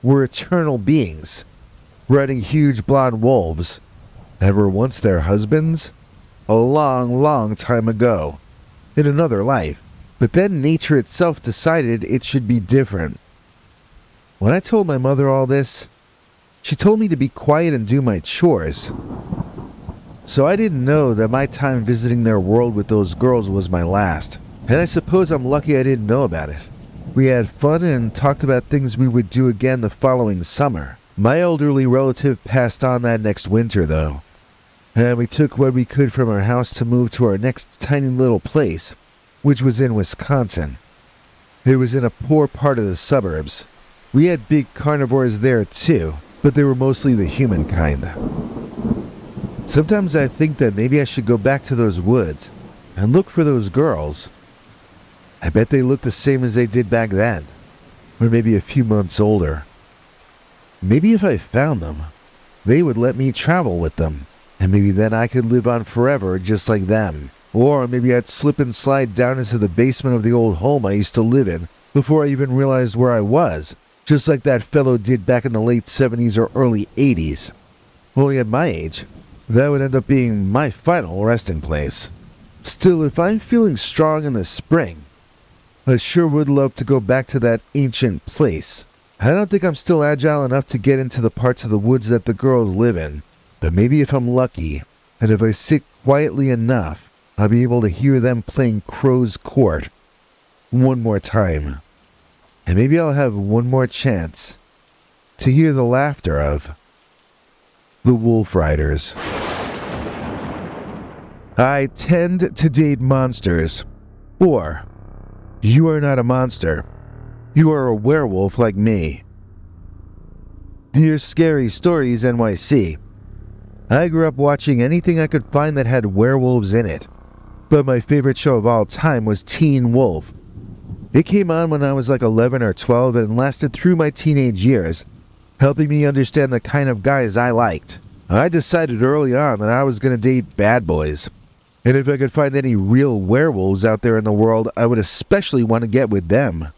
A: were eternal beings, riding huge blond wolves that were once their husbands a long, long time ago, in another life. But then nature itself decided it should be different. When I told my mother all this, she told me to be quiet and do my chores. So I didn't know that my time visiting their world with those girls was my last. And I suppose I'm lucky I didn't know about it. We had fun and talked about things we would do again the following summer. My elderly relative passed on that next winter, though. And we took what we could from our house to move to our next tiny little place, which was in Wisconsin. It was in a poor part of the suburbs. We had big carnivores there, too, but they were mostly the human kind. Sometimes I think that maybe I should go back to those woods and look for those girls. I bet they look the same as they did back then, or maybe a few months older. Maybe if I found them, they would let me travel with them, and maybe then I could live on forever just like them. Or maybe I'd slip and slide down into the basement of the old home I used to live in before I even realized where I was, just like that fellow did back in the late 70s or early 80s. Only at my age, that would end up being my final resting place. Still, if I'm feeling strong in the spring, I sure would love to go back to that ancient place. I don't think I'm still agile enough to get into the parts of the woods that the girls live in, but maybe if I'm lucky, and if I sit quietly enough, I'll be able to hear them playing Crow's Court one more time. And maybe I'll have one more chance to hear the laughter of the Wolf Riders. I tend to date monsters. Or, you are not a monster. You are a werewolf like me. Dear Scary Stories NYC. I grew up watching anything I could find that had werewolves in it. But my favorite show of all time was Teen Wolf. It came on when I was like 11 or 12 and lasted through my teenage years, helping me understand the kind of guys I liked. I decided early on that I was going to date bad boys. And if I could find any real werewolves out there in the world, I would especially want to get with them.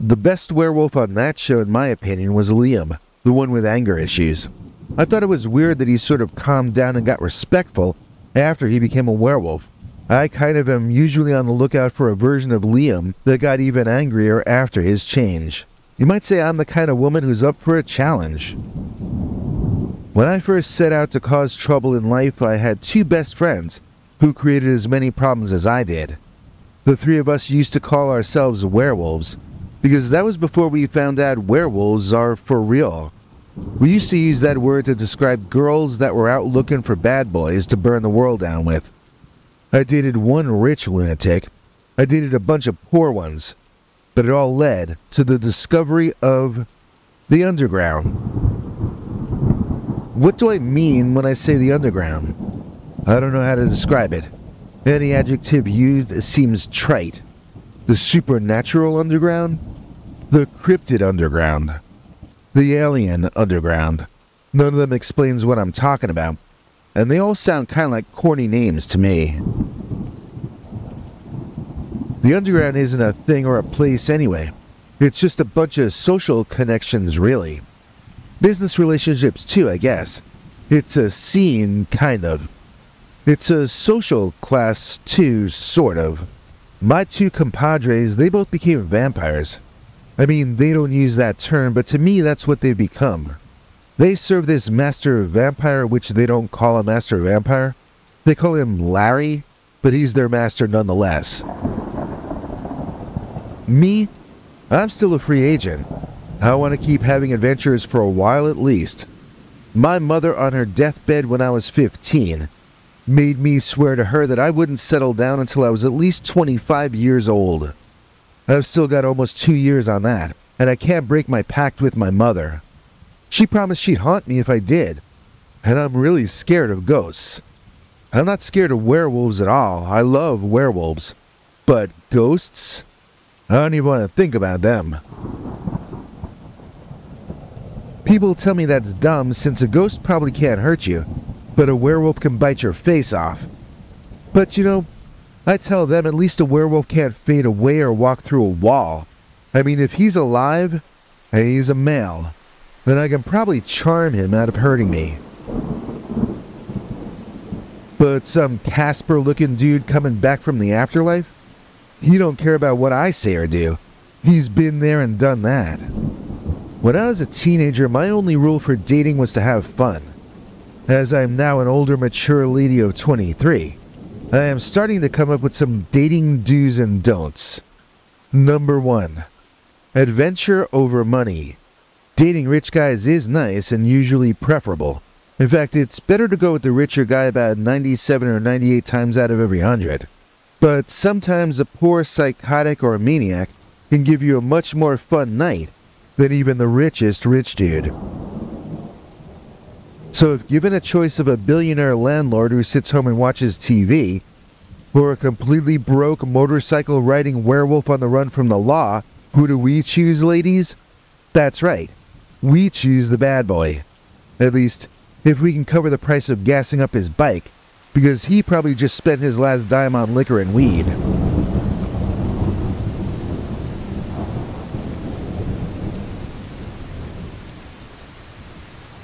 A: The best werewolf on that show, in my opinion, was Liam, the one with anger issues. I thought it was weird that he sort of calmed down and got respectful after he became a werewolf. I kind of am usually on the lookout for a version of Liam that got even angrier after his change. You might say I'm the kind of woman who's up for a challenge. When I first set out to cause trouble in life, I had two best friends who created as many problems as I did. The three of us used to call ourselves werewolves, because that was before we found out werewolves are for real. We used to use that word to describe girls that were out looking for bad boys to burn the world down with. I dated one rich lunatic, I dated a bunch of poor ones, but it all led to the discovery of the underground. What do I mean when I say the underground? I don't know how to describe it. Any adjective used seems trite. The supernatural underground? The cryptid underground? The alien underground? None of them explains what I'm talking about, and they all sound kind of like corny names to me. The underground isn't a thing or a place anyway. It's just a bunch of social connections, really. Business relationships, too, I guess. It's a scene, kind of. It's a social class too, sort of. My two compadres, they both became vampires. I mean, they don't use that term, but to me that's what they've become. They serve this master vampire, which they don't call a master vampire. They call him Larry, but he's their master nonetheless. Me? I'm still a free agent. I want to keep having adventures for a while at least. My mother on her deathbed when I was 15 made me swear to her that I wouldn't settle down until I was at least 25 years old. I've still got almost two years on that, and I can't break my pact with my mother. She promised she'd haunt me if I did, and I'm really scared of ghosts. I'm not scared of werewolves at all. I love werewolves. But ghosts? I don't even want to think about them. People tell me that's dumb since a ghost probably can't hurt you, but a werewolf can bite your face off. But you know, I tell them at least a werewolf can't fade away or walk through a wall. I mean, if he's alive and he's a male, then I can probably charm him out of hurting me. But some Casper looking dude coming back from the afterlife? He don't care about what I say or do. He's been there and done that. When I was a teenager, my only rule for dating was to have fun. As I am now an older, mature lady of 23, I am starting to come up with some dating do's and don'ts. Number 1. Adventure over money. Dating rich guys is nice and usually preferable. In fact, it's better to go with the richer guy about 97 or 98 times out of every 100. But sometimes a poor psychotic or maniac can give you a much more fun night than even the richest rich dude. So if given a choice of a billionaire landlord who sits home and watches TV, or a completely broke motorcycle riding werewolf on the run from the law, who do we choose, ladies? That's right. We choose the bad boy. At least, if we can cover the price of gassing up his bike, because he probably just spent his last dime on liquor and weed.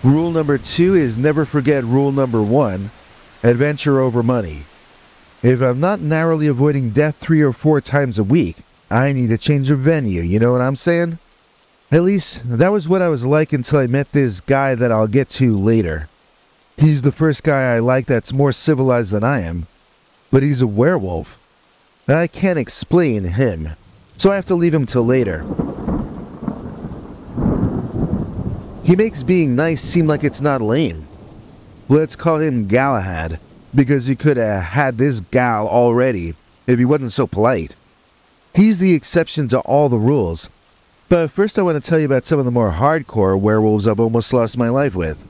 A: Rule number two is never forget rule number one adventure over money. If I'm not narrowly avoiding death three or four times a week, I need a change of venue, you know what I'm saying? At least, that was what I was like until I met this guy that I'll get to later. He's the first guy I like that's more civilized than I am, but he's a werewolf. I can't explain him, so I have to leave him till later. He makes being nice seem like it's not lame. Let's call him Galahad, because he could have had this gal already if he wasn't so polite. He's the exception to all the rules. But first I want to tell you about some of the more hardcore werewolves I've almost lost my life with.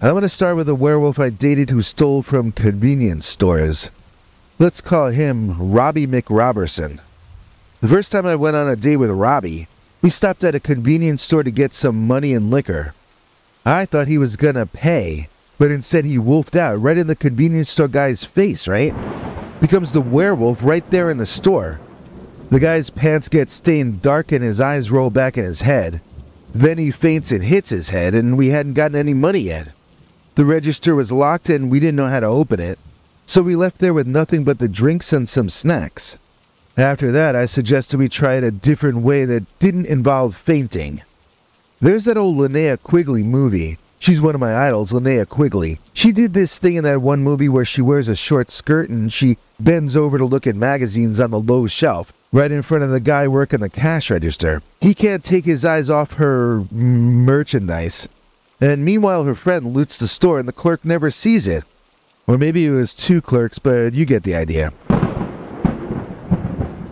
A: I'm going to start with a werewolf I dated who stole from convenience stores. Let's call him Robbie McRobertson. The first time I went on a date with Robbie, we stopped at a convenience store to get some money and liquor. I thought he was gonna pay, but instead he wolfed out right in the convenience store guy's face, right? Becomes the werewolf right there in the store. The guy's pants get stained dark and his eyes roll back in his head. Then he faints and hits his head, and we hadn't gotten any money yet. The register was locked and we didn't know how to open it, so we left there with nothing but the drinks and some snacks. After that, I suggested we try it a different way that didn't involve fainting. There's that old Linnea Quigley movie. She's one of my idols, Linnea Quigley. She did this thing in that one movie where she wears a short skirt and she bends over to look at magazines on the low shelf, right in front of the guy working the cash register. He can't take his eyes off her merchandise. And meanwhile, her friend loots the store and the clerk never sees it. Or maybe it was two clerks, but you get the idea.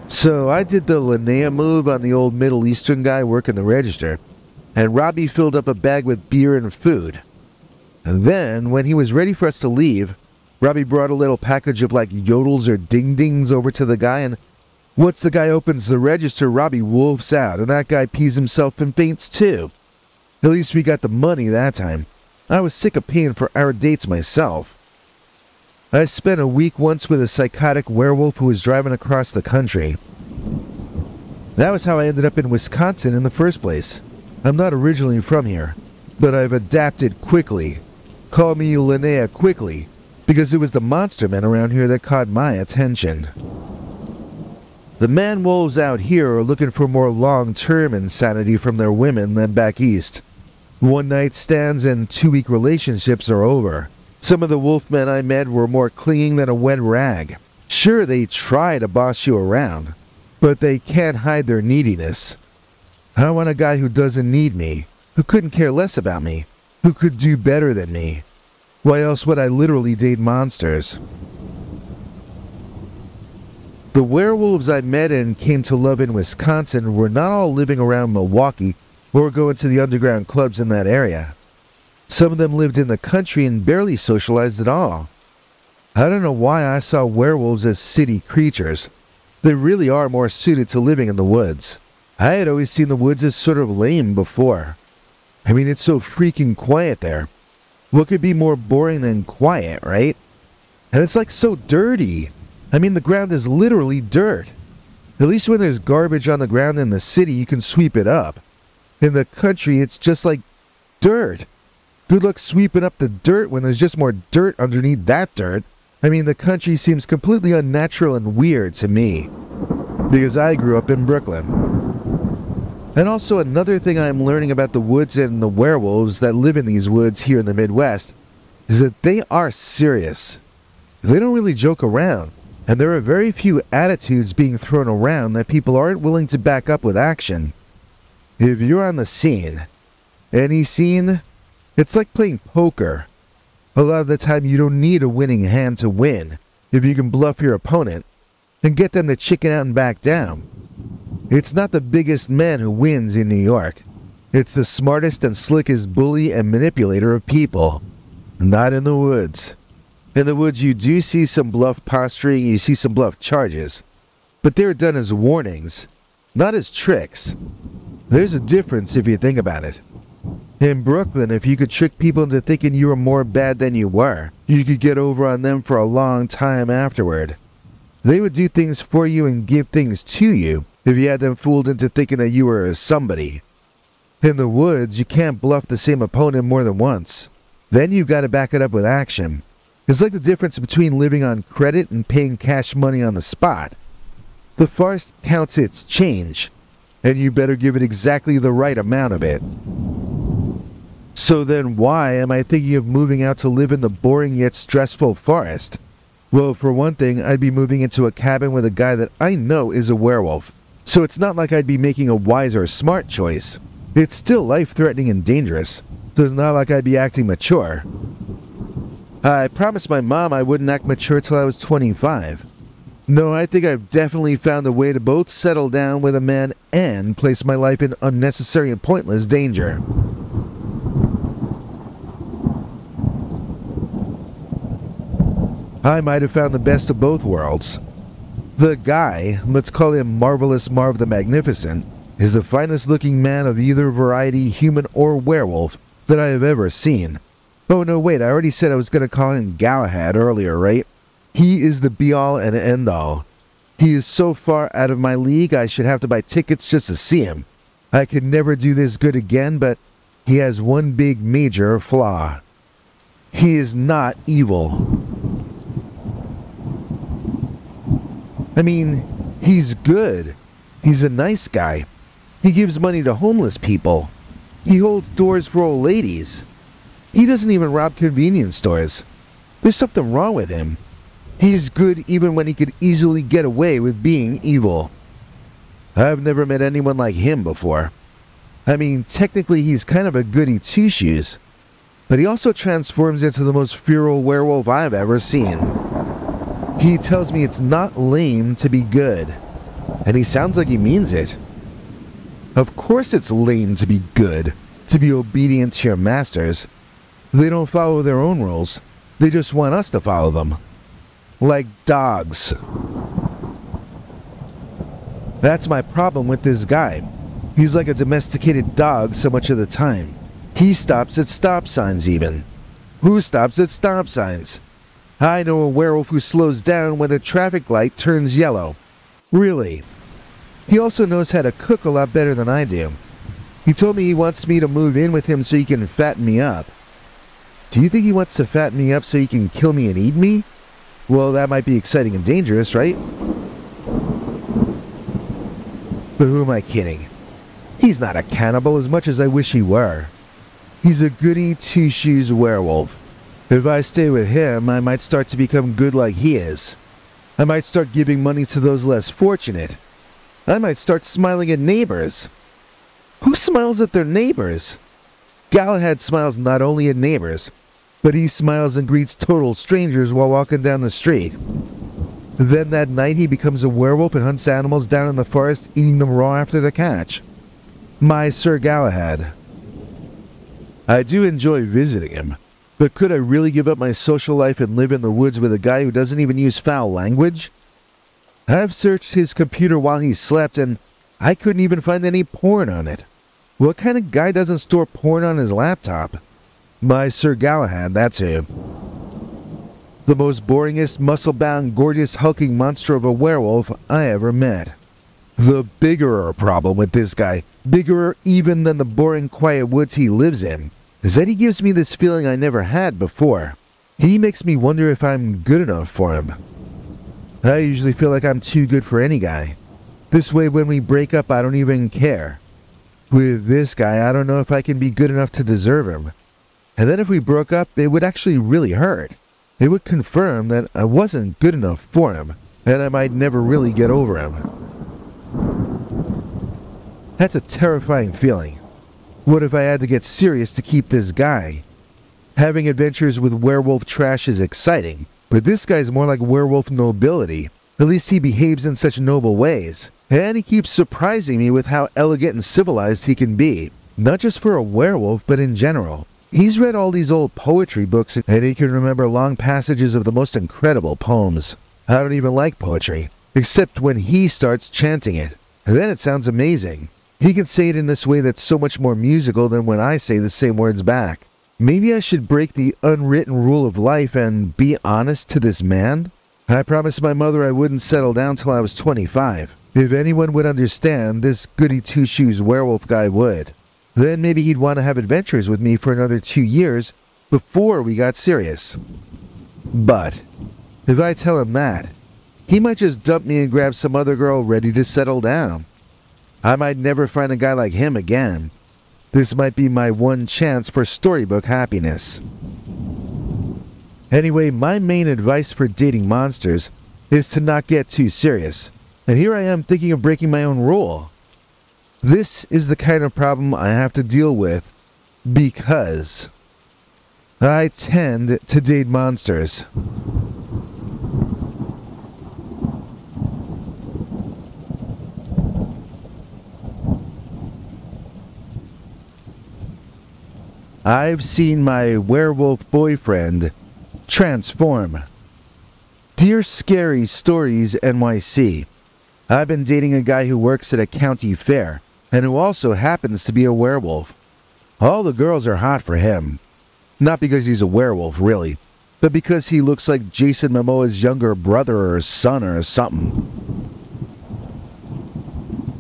A: So I did the Linnea move on the old Middle Eastern guy working the register, and Robbie filled up a bag with beer and food. And then, when he was ready for us to leave, Robbie brought a little package of like yodels or ding dings over to the guy, and once the guy opens the register, Robbie wolfs out, and that guy pees himself and faints too. At least we got the money that time. I was sick of paying for our dates myself. I spent a week once with a psychotic werewolf who was driving across the country. That was how I ended up in Wisconsin in the first place. I'm not originally from here, but I've adapted quickly. Call me Linnea quickly, because it was the monster men around here that caught my attention. The man wolves out here are looking for more long-term insanity from their women than back east. One night stands and two-week relationships are over. Some of the wolfmen I met were more clinging than a wet rag. Sure, they try to boss you around, but they can't hide their neediness. I want a guy who doesn't need me, who couldn't care less about me, who could do better than me. Why else would I literally date monsters? The werewolves I met and came to love in Wisconsin were not all living around Milwaukee or going to the underground clubs in that area. Some of them lived in the country and barely socialized at all. I don't know why I saw werewolves as city creatures. They really are more suited to living in the woods. I had always seen the woods as sort of lame before. I mean, it's so freaking quiet there. What could be more boring than quiet, right? And it's like so dirty. I mean, the ground is literally dirt. At least when there's garbage on the ground in the city, you can sweep it up. In the country, it's just like dirt. Good luck sweeping up the dirt when there's just more dirt underneath that dirt. I mean, the country seems completely unnatural and weird to me. Because I grew up in Brooklyn. And also, another thing I'm learning about the woods and the werewolves that live in these woods here in the Midwest is that they are serious. They don't really joke around, and there are very few attitudes being thrown around that people aren't willing to back up with action. If you're on the scene, any scene, it's like playing poker. A lot of the time, you don't need a winning hand to win if you can bluff your opponent and get them to chicken out and back down. It's not the biggest man who wins in New York. It's the smartest and slickest bully and manipulator of people. Not in the woods. In the woods, you do see some bluff posturing, you see some bluff charges, but they're done as warnings, not as tricks. There's a difference if you think about it. In Brooklyn, if you could trick people into thinking you were more bad than you were, you could get over on them for a long time afterward. They would do things for you and give things to you if you had them fooled into thinking that you were somebody. In the woods, you can't bluff the same opponent more than once. Then you've got to back it up with action. It's like the difference between living on credit and paying cash money on the spot. The forest counts its change, and you better give it exactly the right amount of it. So then why am I thinking of moving out to live in the boring yet stressful forest? Well, for one thing, I'd be moving into a cabin with a guy that I know is a werewolf. So it's not like I'd be making a wise or smart choice. It's still life-threatening and dangerous. So it's not like I'd be acting mature. I promised my mom I wouldn't act mature till I was 25. No, I think I've definitely found a way to both settle down with a man and place my life in unnecessary and pointless danger. I might have found the best of both worlds. The guy, let's call him Marvelous Marv the Magnificent, is the finest looking man of either variety, human or werewolf, that I have ever seen. Oh no, wait, I already said I was going to call him Galahad earlier, right? He is the be all and end all. He is so far out of my league I should have to buy tickets just to see him. I could never do this good again, but he has one big major flaw. He is not evil. I mean, he's good. He's a nice guy. He gives money to homeless people. He holds doors for old ladies. He doesn't even rob convenience stores. There's something wrong with him. He's good even when he could easily get away with being evil. I've never met anyone like him before. I mean, technically he's kind of a goody two-shoes, but he also transforms into the most feral werewolf I've ever seen. He tells me it's not lame to be good. And he sounds like he means it. Of course it's lame to be good, to be obedient to your masters. They don't follow their own rules. They just want us to follow them. Like dogs. That's my problem with this guy. He's like a domesticated dog so much of the time. He stops at stop signs even. Who stops at stop signs? I know a werewolf who slows down when a traffic light turns yellow. Really. He also knows how to cook a lot better than I do. He told me he wants me to move in with him so he can fatten me up. Do you think he wants to fatten me up so he can kill me and eat me? Well, that might be exciting and dangerous, right? But who am I kidding? He's not a cannibal as much as I wish he were. He's a goody two-shoes werewolf. If I stay with him, I might start to become good like he is. I might start giving money to those less fortunate. I might start smiling at neighbors. Who smiles at their neighbors? Galahad smiles not only at neighbors, but he smiles and greets total strangers while walking down the street. Then that night he becomes a werewolf and hunts animals down in the forest, eating them raw after the catch. My Sir Galahad. I do enjoy visiting him. But could I really give up my social life and live in the woods with a guy who doesn't even use foul language? I've searched his computer while he slept and I couldn't even find any porn on it. What kind of guy doesn't store porn on his laptop? My Sir Galahad, that's him. The most boringest, muscle-bound, gorgeous, hulking monster of a werewolf I ever met. The bigger problem with this guy, bigger even than the boring, quiet woods he lives in, he gives me this feeling I never had before. He makes me wonder if I'm good enough for him. I usually feel like I'm too good for any guy. This way, when we break up, I don't even care. With this guy, I don't know if I can be good enough to deserve him. And then if we broke up, it would actually really hurt. It would confirm that I wasn't good enough for him, and I might never really get over him. That's a terrifying feeling. What if I had to get serious to keep this guy? Having adventures with werewolf trash is exciting, but this guy's more like werewolf nobility. At least he behaves in such noble ways. And he keeps surprising me with how elegant and civilized he can be. Not just for a werewolf, but in general. He's read all these old poetry books and he can remember long passages of the most incredible poems. I don't even like poetry, except when he starts chanting it. Then it sounds amazing. He can say it in this way that's so much more musical than when I say the same words back. Maybe I should break the unwritten rule of life and be honest to this man? I promised my mother I wouldn't settle down till I was 25. If anyone would understand, this goody two shoes werewolf guy would. Then maybe he'd want to have adventures with me for another two years before we got serious. But if I tell him that, he might just dump me and grab some other girl ready to settle down. I might never find a guy like him again. This might be my one chance for storybook happiness. Anyway, my main advice for dating monsters is to not get too serious. And here I am thinking of breaking my own rule. This is the kind of problem I have to deal with because I tend to date monsters. I've seen my werewolf boyfriend transform. Dear Scary Stories NYC, I've been dating a guy who works at a county fair and who also happens to be a werewolf. All the girls are hot for him. Not because he's a werewolf, really, but because he looks like Jason Momoa's younger brother or son or something.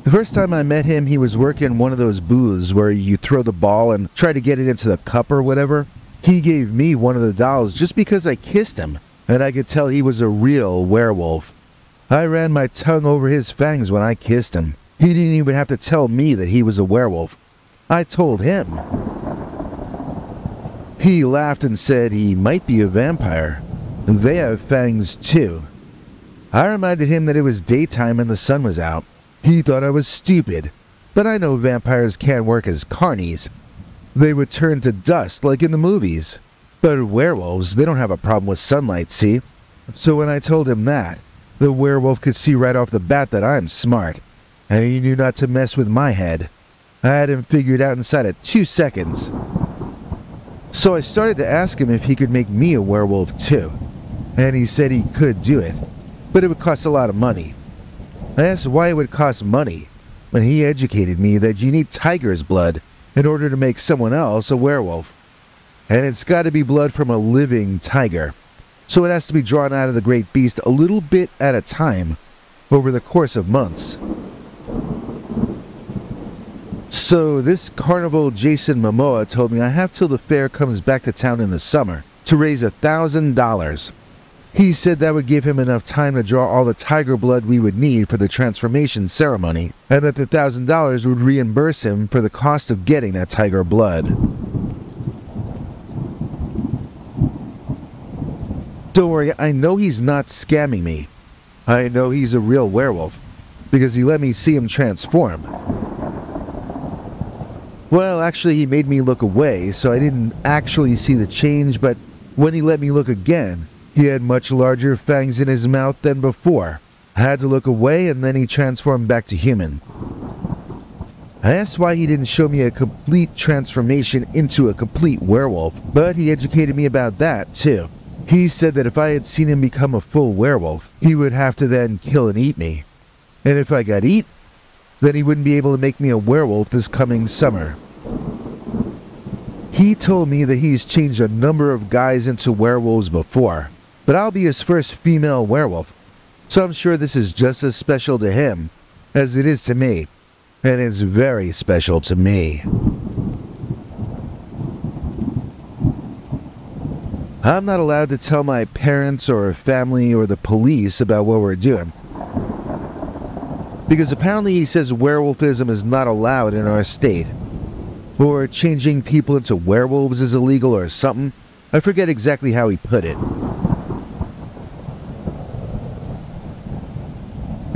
A: The first time I met him, he was working in one of those booths where you throw the ball and try to get it into the cup or whatever. He gave me one of the dolls just because I kissed him, and I could tell he was a real werewolf. I ran my tongue over his fangs when I kissed him. He didn't even have to tell me that he was a werewolf. I told him. He laughed and said he might be a vampire. They have fangs too. I reminded him that it was daytime and the sun was out. He thought I was stupid, but I know vampires can't work as carnies. They would turn to dust like in the movies. But werewolves, they don't have a problem with sunlight, see? So when I told him that, the werewolf could see right off the bat that I'm smart, and he knew not to mess with my head. I had him figured out inside of two seconds. So I started to ask him if he could make me a werewolf too, and he said he could do it, but it would cost a lot of money. I asked why it would cost money, when he educated me that you need tiger's blood in order to make someone else a werewolf. And it's got to be blood from a living tiger. So it has to be drawn out of the great beast a little bit at a time over the course of months. So this carnival Jason Momoa told me I have till the fair comes back to town in the summer to raise a thousand dollars. He said that would give him enough time to draw all the tiger blood we would need for the transformation ceremony, and that the thousand dollars would reimburse him for the cost of getting that tiger blood. Don't worry, I know he's not scamming me. I know he's a real werewolf, because he let me see him transform. Well, actually, he made me look away, so I didn't actually see the change, but when he let me look again, he had much larger fangs in his mouth than before. I had to look away, and then he transformed back to human. I asked why he didn't show me a complete transformation into a complete werewolf, but he educated me about that too. He said that if I had seen him become a full werewolf, he would have to then kill and eat me. And if I got eat, then he wouldn't be able to make me a werewolf this coming summer. He told me that he's changed a number of guys into werewolves before, but I'll be his first female werewolf, so I'm sure this is just as special to him as it is to me, and it's very special to me. I'm not allowed to tell my parents or family or the police about what we're doing. Because apparently he says werewolfism is not allowed in our state. Or changing people into werewolves is illegal or something. I forget exactly how he put it.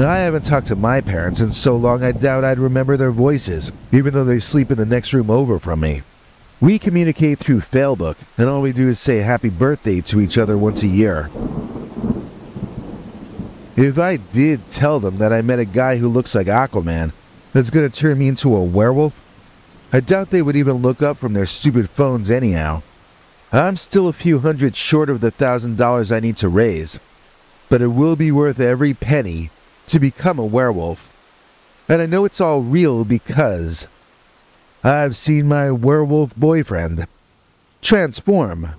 A: Now, I haven't talked to my parents in so long I doubt I'd remember their voices, even though they sleep in the next room over from me. We communicate through Failbook, and all we do is say happy birthday to each other once a year. If I did tell them that I met a guy who looks like Aquaman that's gonna turn me into a werewolf, I doubt they would even look up from their stupid phones anyhow. I'm still a few hundred short of the thousand dollars I need to raise, but it will be worth every penny to become a werewolf. And I know it's all real because I've seen my werewolf boyfriend transform.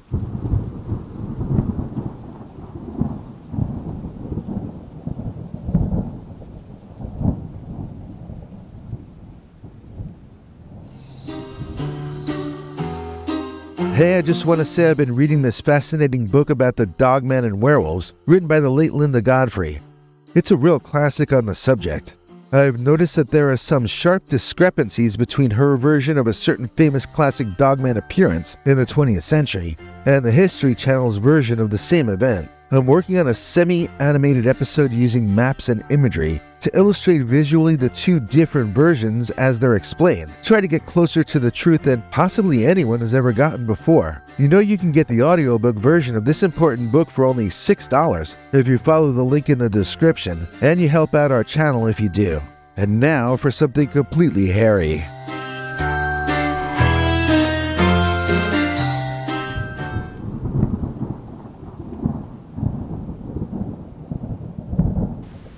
A: Hey, I just want to say I've been reading this fascinating book about the dogman and werewolves, written by the late Linda Godfrey. It's a real classic on the subject. I've noticed that there are some sharp discrepancies between her version of a certain famous classic dogman appearance in the 20th century and the History Channel's version of the same event. I'm working on a semi animated episode using maps and imagery to illustrate visually the two different versions as they're explained. Try to get closer to the truth than possibly anyone has ever gotten before. You know you can get the audiobook version of this important book for only $6 if you follow the link in the description, and you help out our channel if you do. And now for something completely hairy.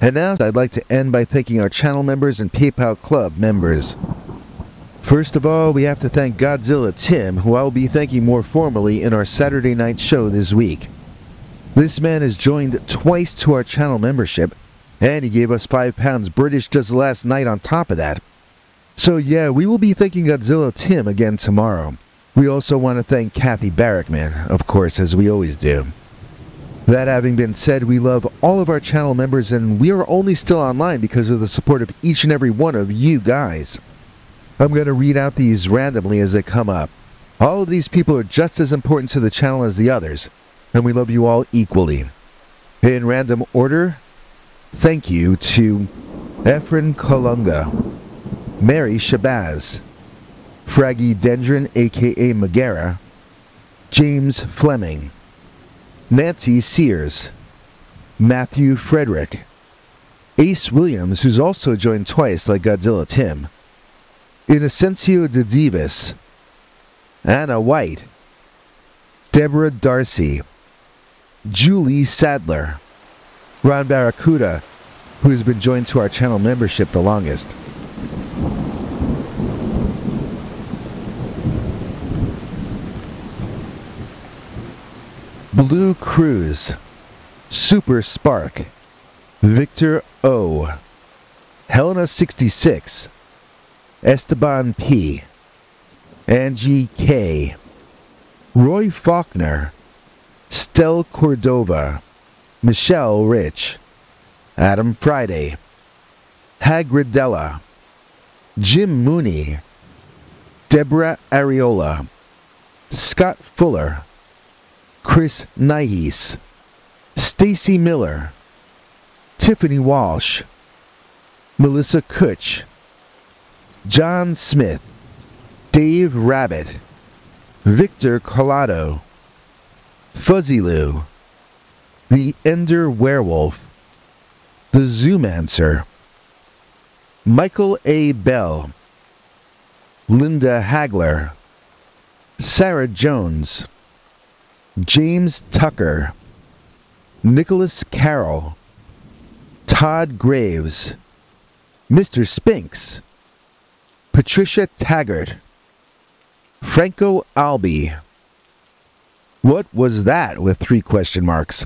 A: And now I'd like to end by thanking our channel members and PayPal Club members. First of all, we have to thank Godzilla Tim, who I will be thanking more formally in our Saturday night show this week. This man has joined twice to our channel membership, and he gave us 5 pounds British just last night on top of that. So yeah, we will be thanking Godzilla Tim again tomorrow. We also want to thank Kathy Barrickman, of course, as we always do. That having been said, we love all of our channel members and we are only still online because of the support of each and every one of you guys. I'm going to read out these randomly as they come up. All of these people are just as important to the channel as the others, and we love you all equally. In random order, thank you to Efren Kolunga, Mary Shabazz, Fraggy Dendron aka Megara, James Fleming, Nancy Sears, Matthew Frederick, Ace Williams, who's also joined twice like Godzilla Tim, Inocencio de Divas, Anna White, Deborah Darcy, Julie Sadler, Ron Barracuda, who has been joined to our channel membership the longest. Blue Cruise, Super Spark, Victor O, Helena 66, Esteban P, Angie K, Roy Faulkner, Stel Cordova, Michelle Rich, Adam Friday, Hagridella, Jim Mooney, Deborah Ariola, Scott Fuller, Chris Nihis, Stacy Miller, Tiffany Walsh, Melissa Kutch, John Smith, Dave Rabbit, Victor Collado, Fuzzy Lou, The Ender Werewolf, The Zoomancer, Michael A. Bell, Linda Hagler, Sarah Jones, James Tucker, Nicholas Carroll, Todd Graves, Mr. Spinks, Patricia Taggart, Franco Albi. What was that with three question marks?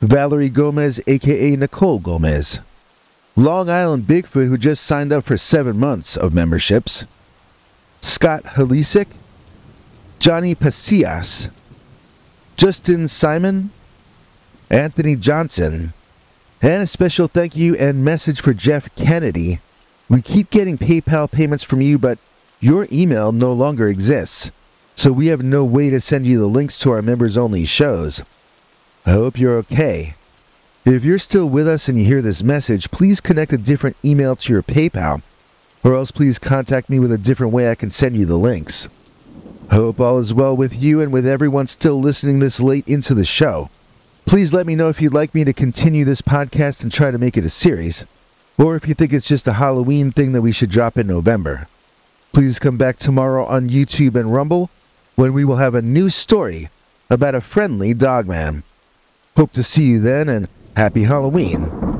A: Valerie Gomez, aka Nicole Gomez. Long Island Bigfoot, who just signed up for seven months of memberships. Scott Halisic, Johnny Pasillas, Justin Simon, Anthony Johnson, and a special thank you and message for Jeff Kennedy. We keep getting PayPal payments from you, but your email no longer exists, so we have no way to send you the links to our members only shows. I hope you're okay. If you're still with us and you hear this message, please connect a different email to your PayPal, or else please contact me with a different way I can send you the links. Hope all is well with you and with everyone still listening this late into the show. Please let me know if you'd like me to continue this podcast and try to make it a series, or if you think it's just a Halloween thing that we should drop in November. Please come back tomorrow on YouTube and Rumble when we will have a new story about a friendly dogman. Hope to see you then and happy Halloween.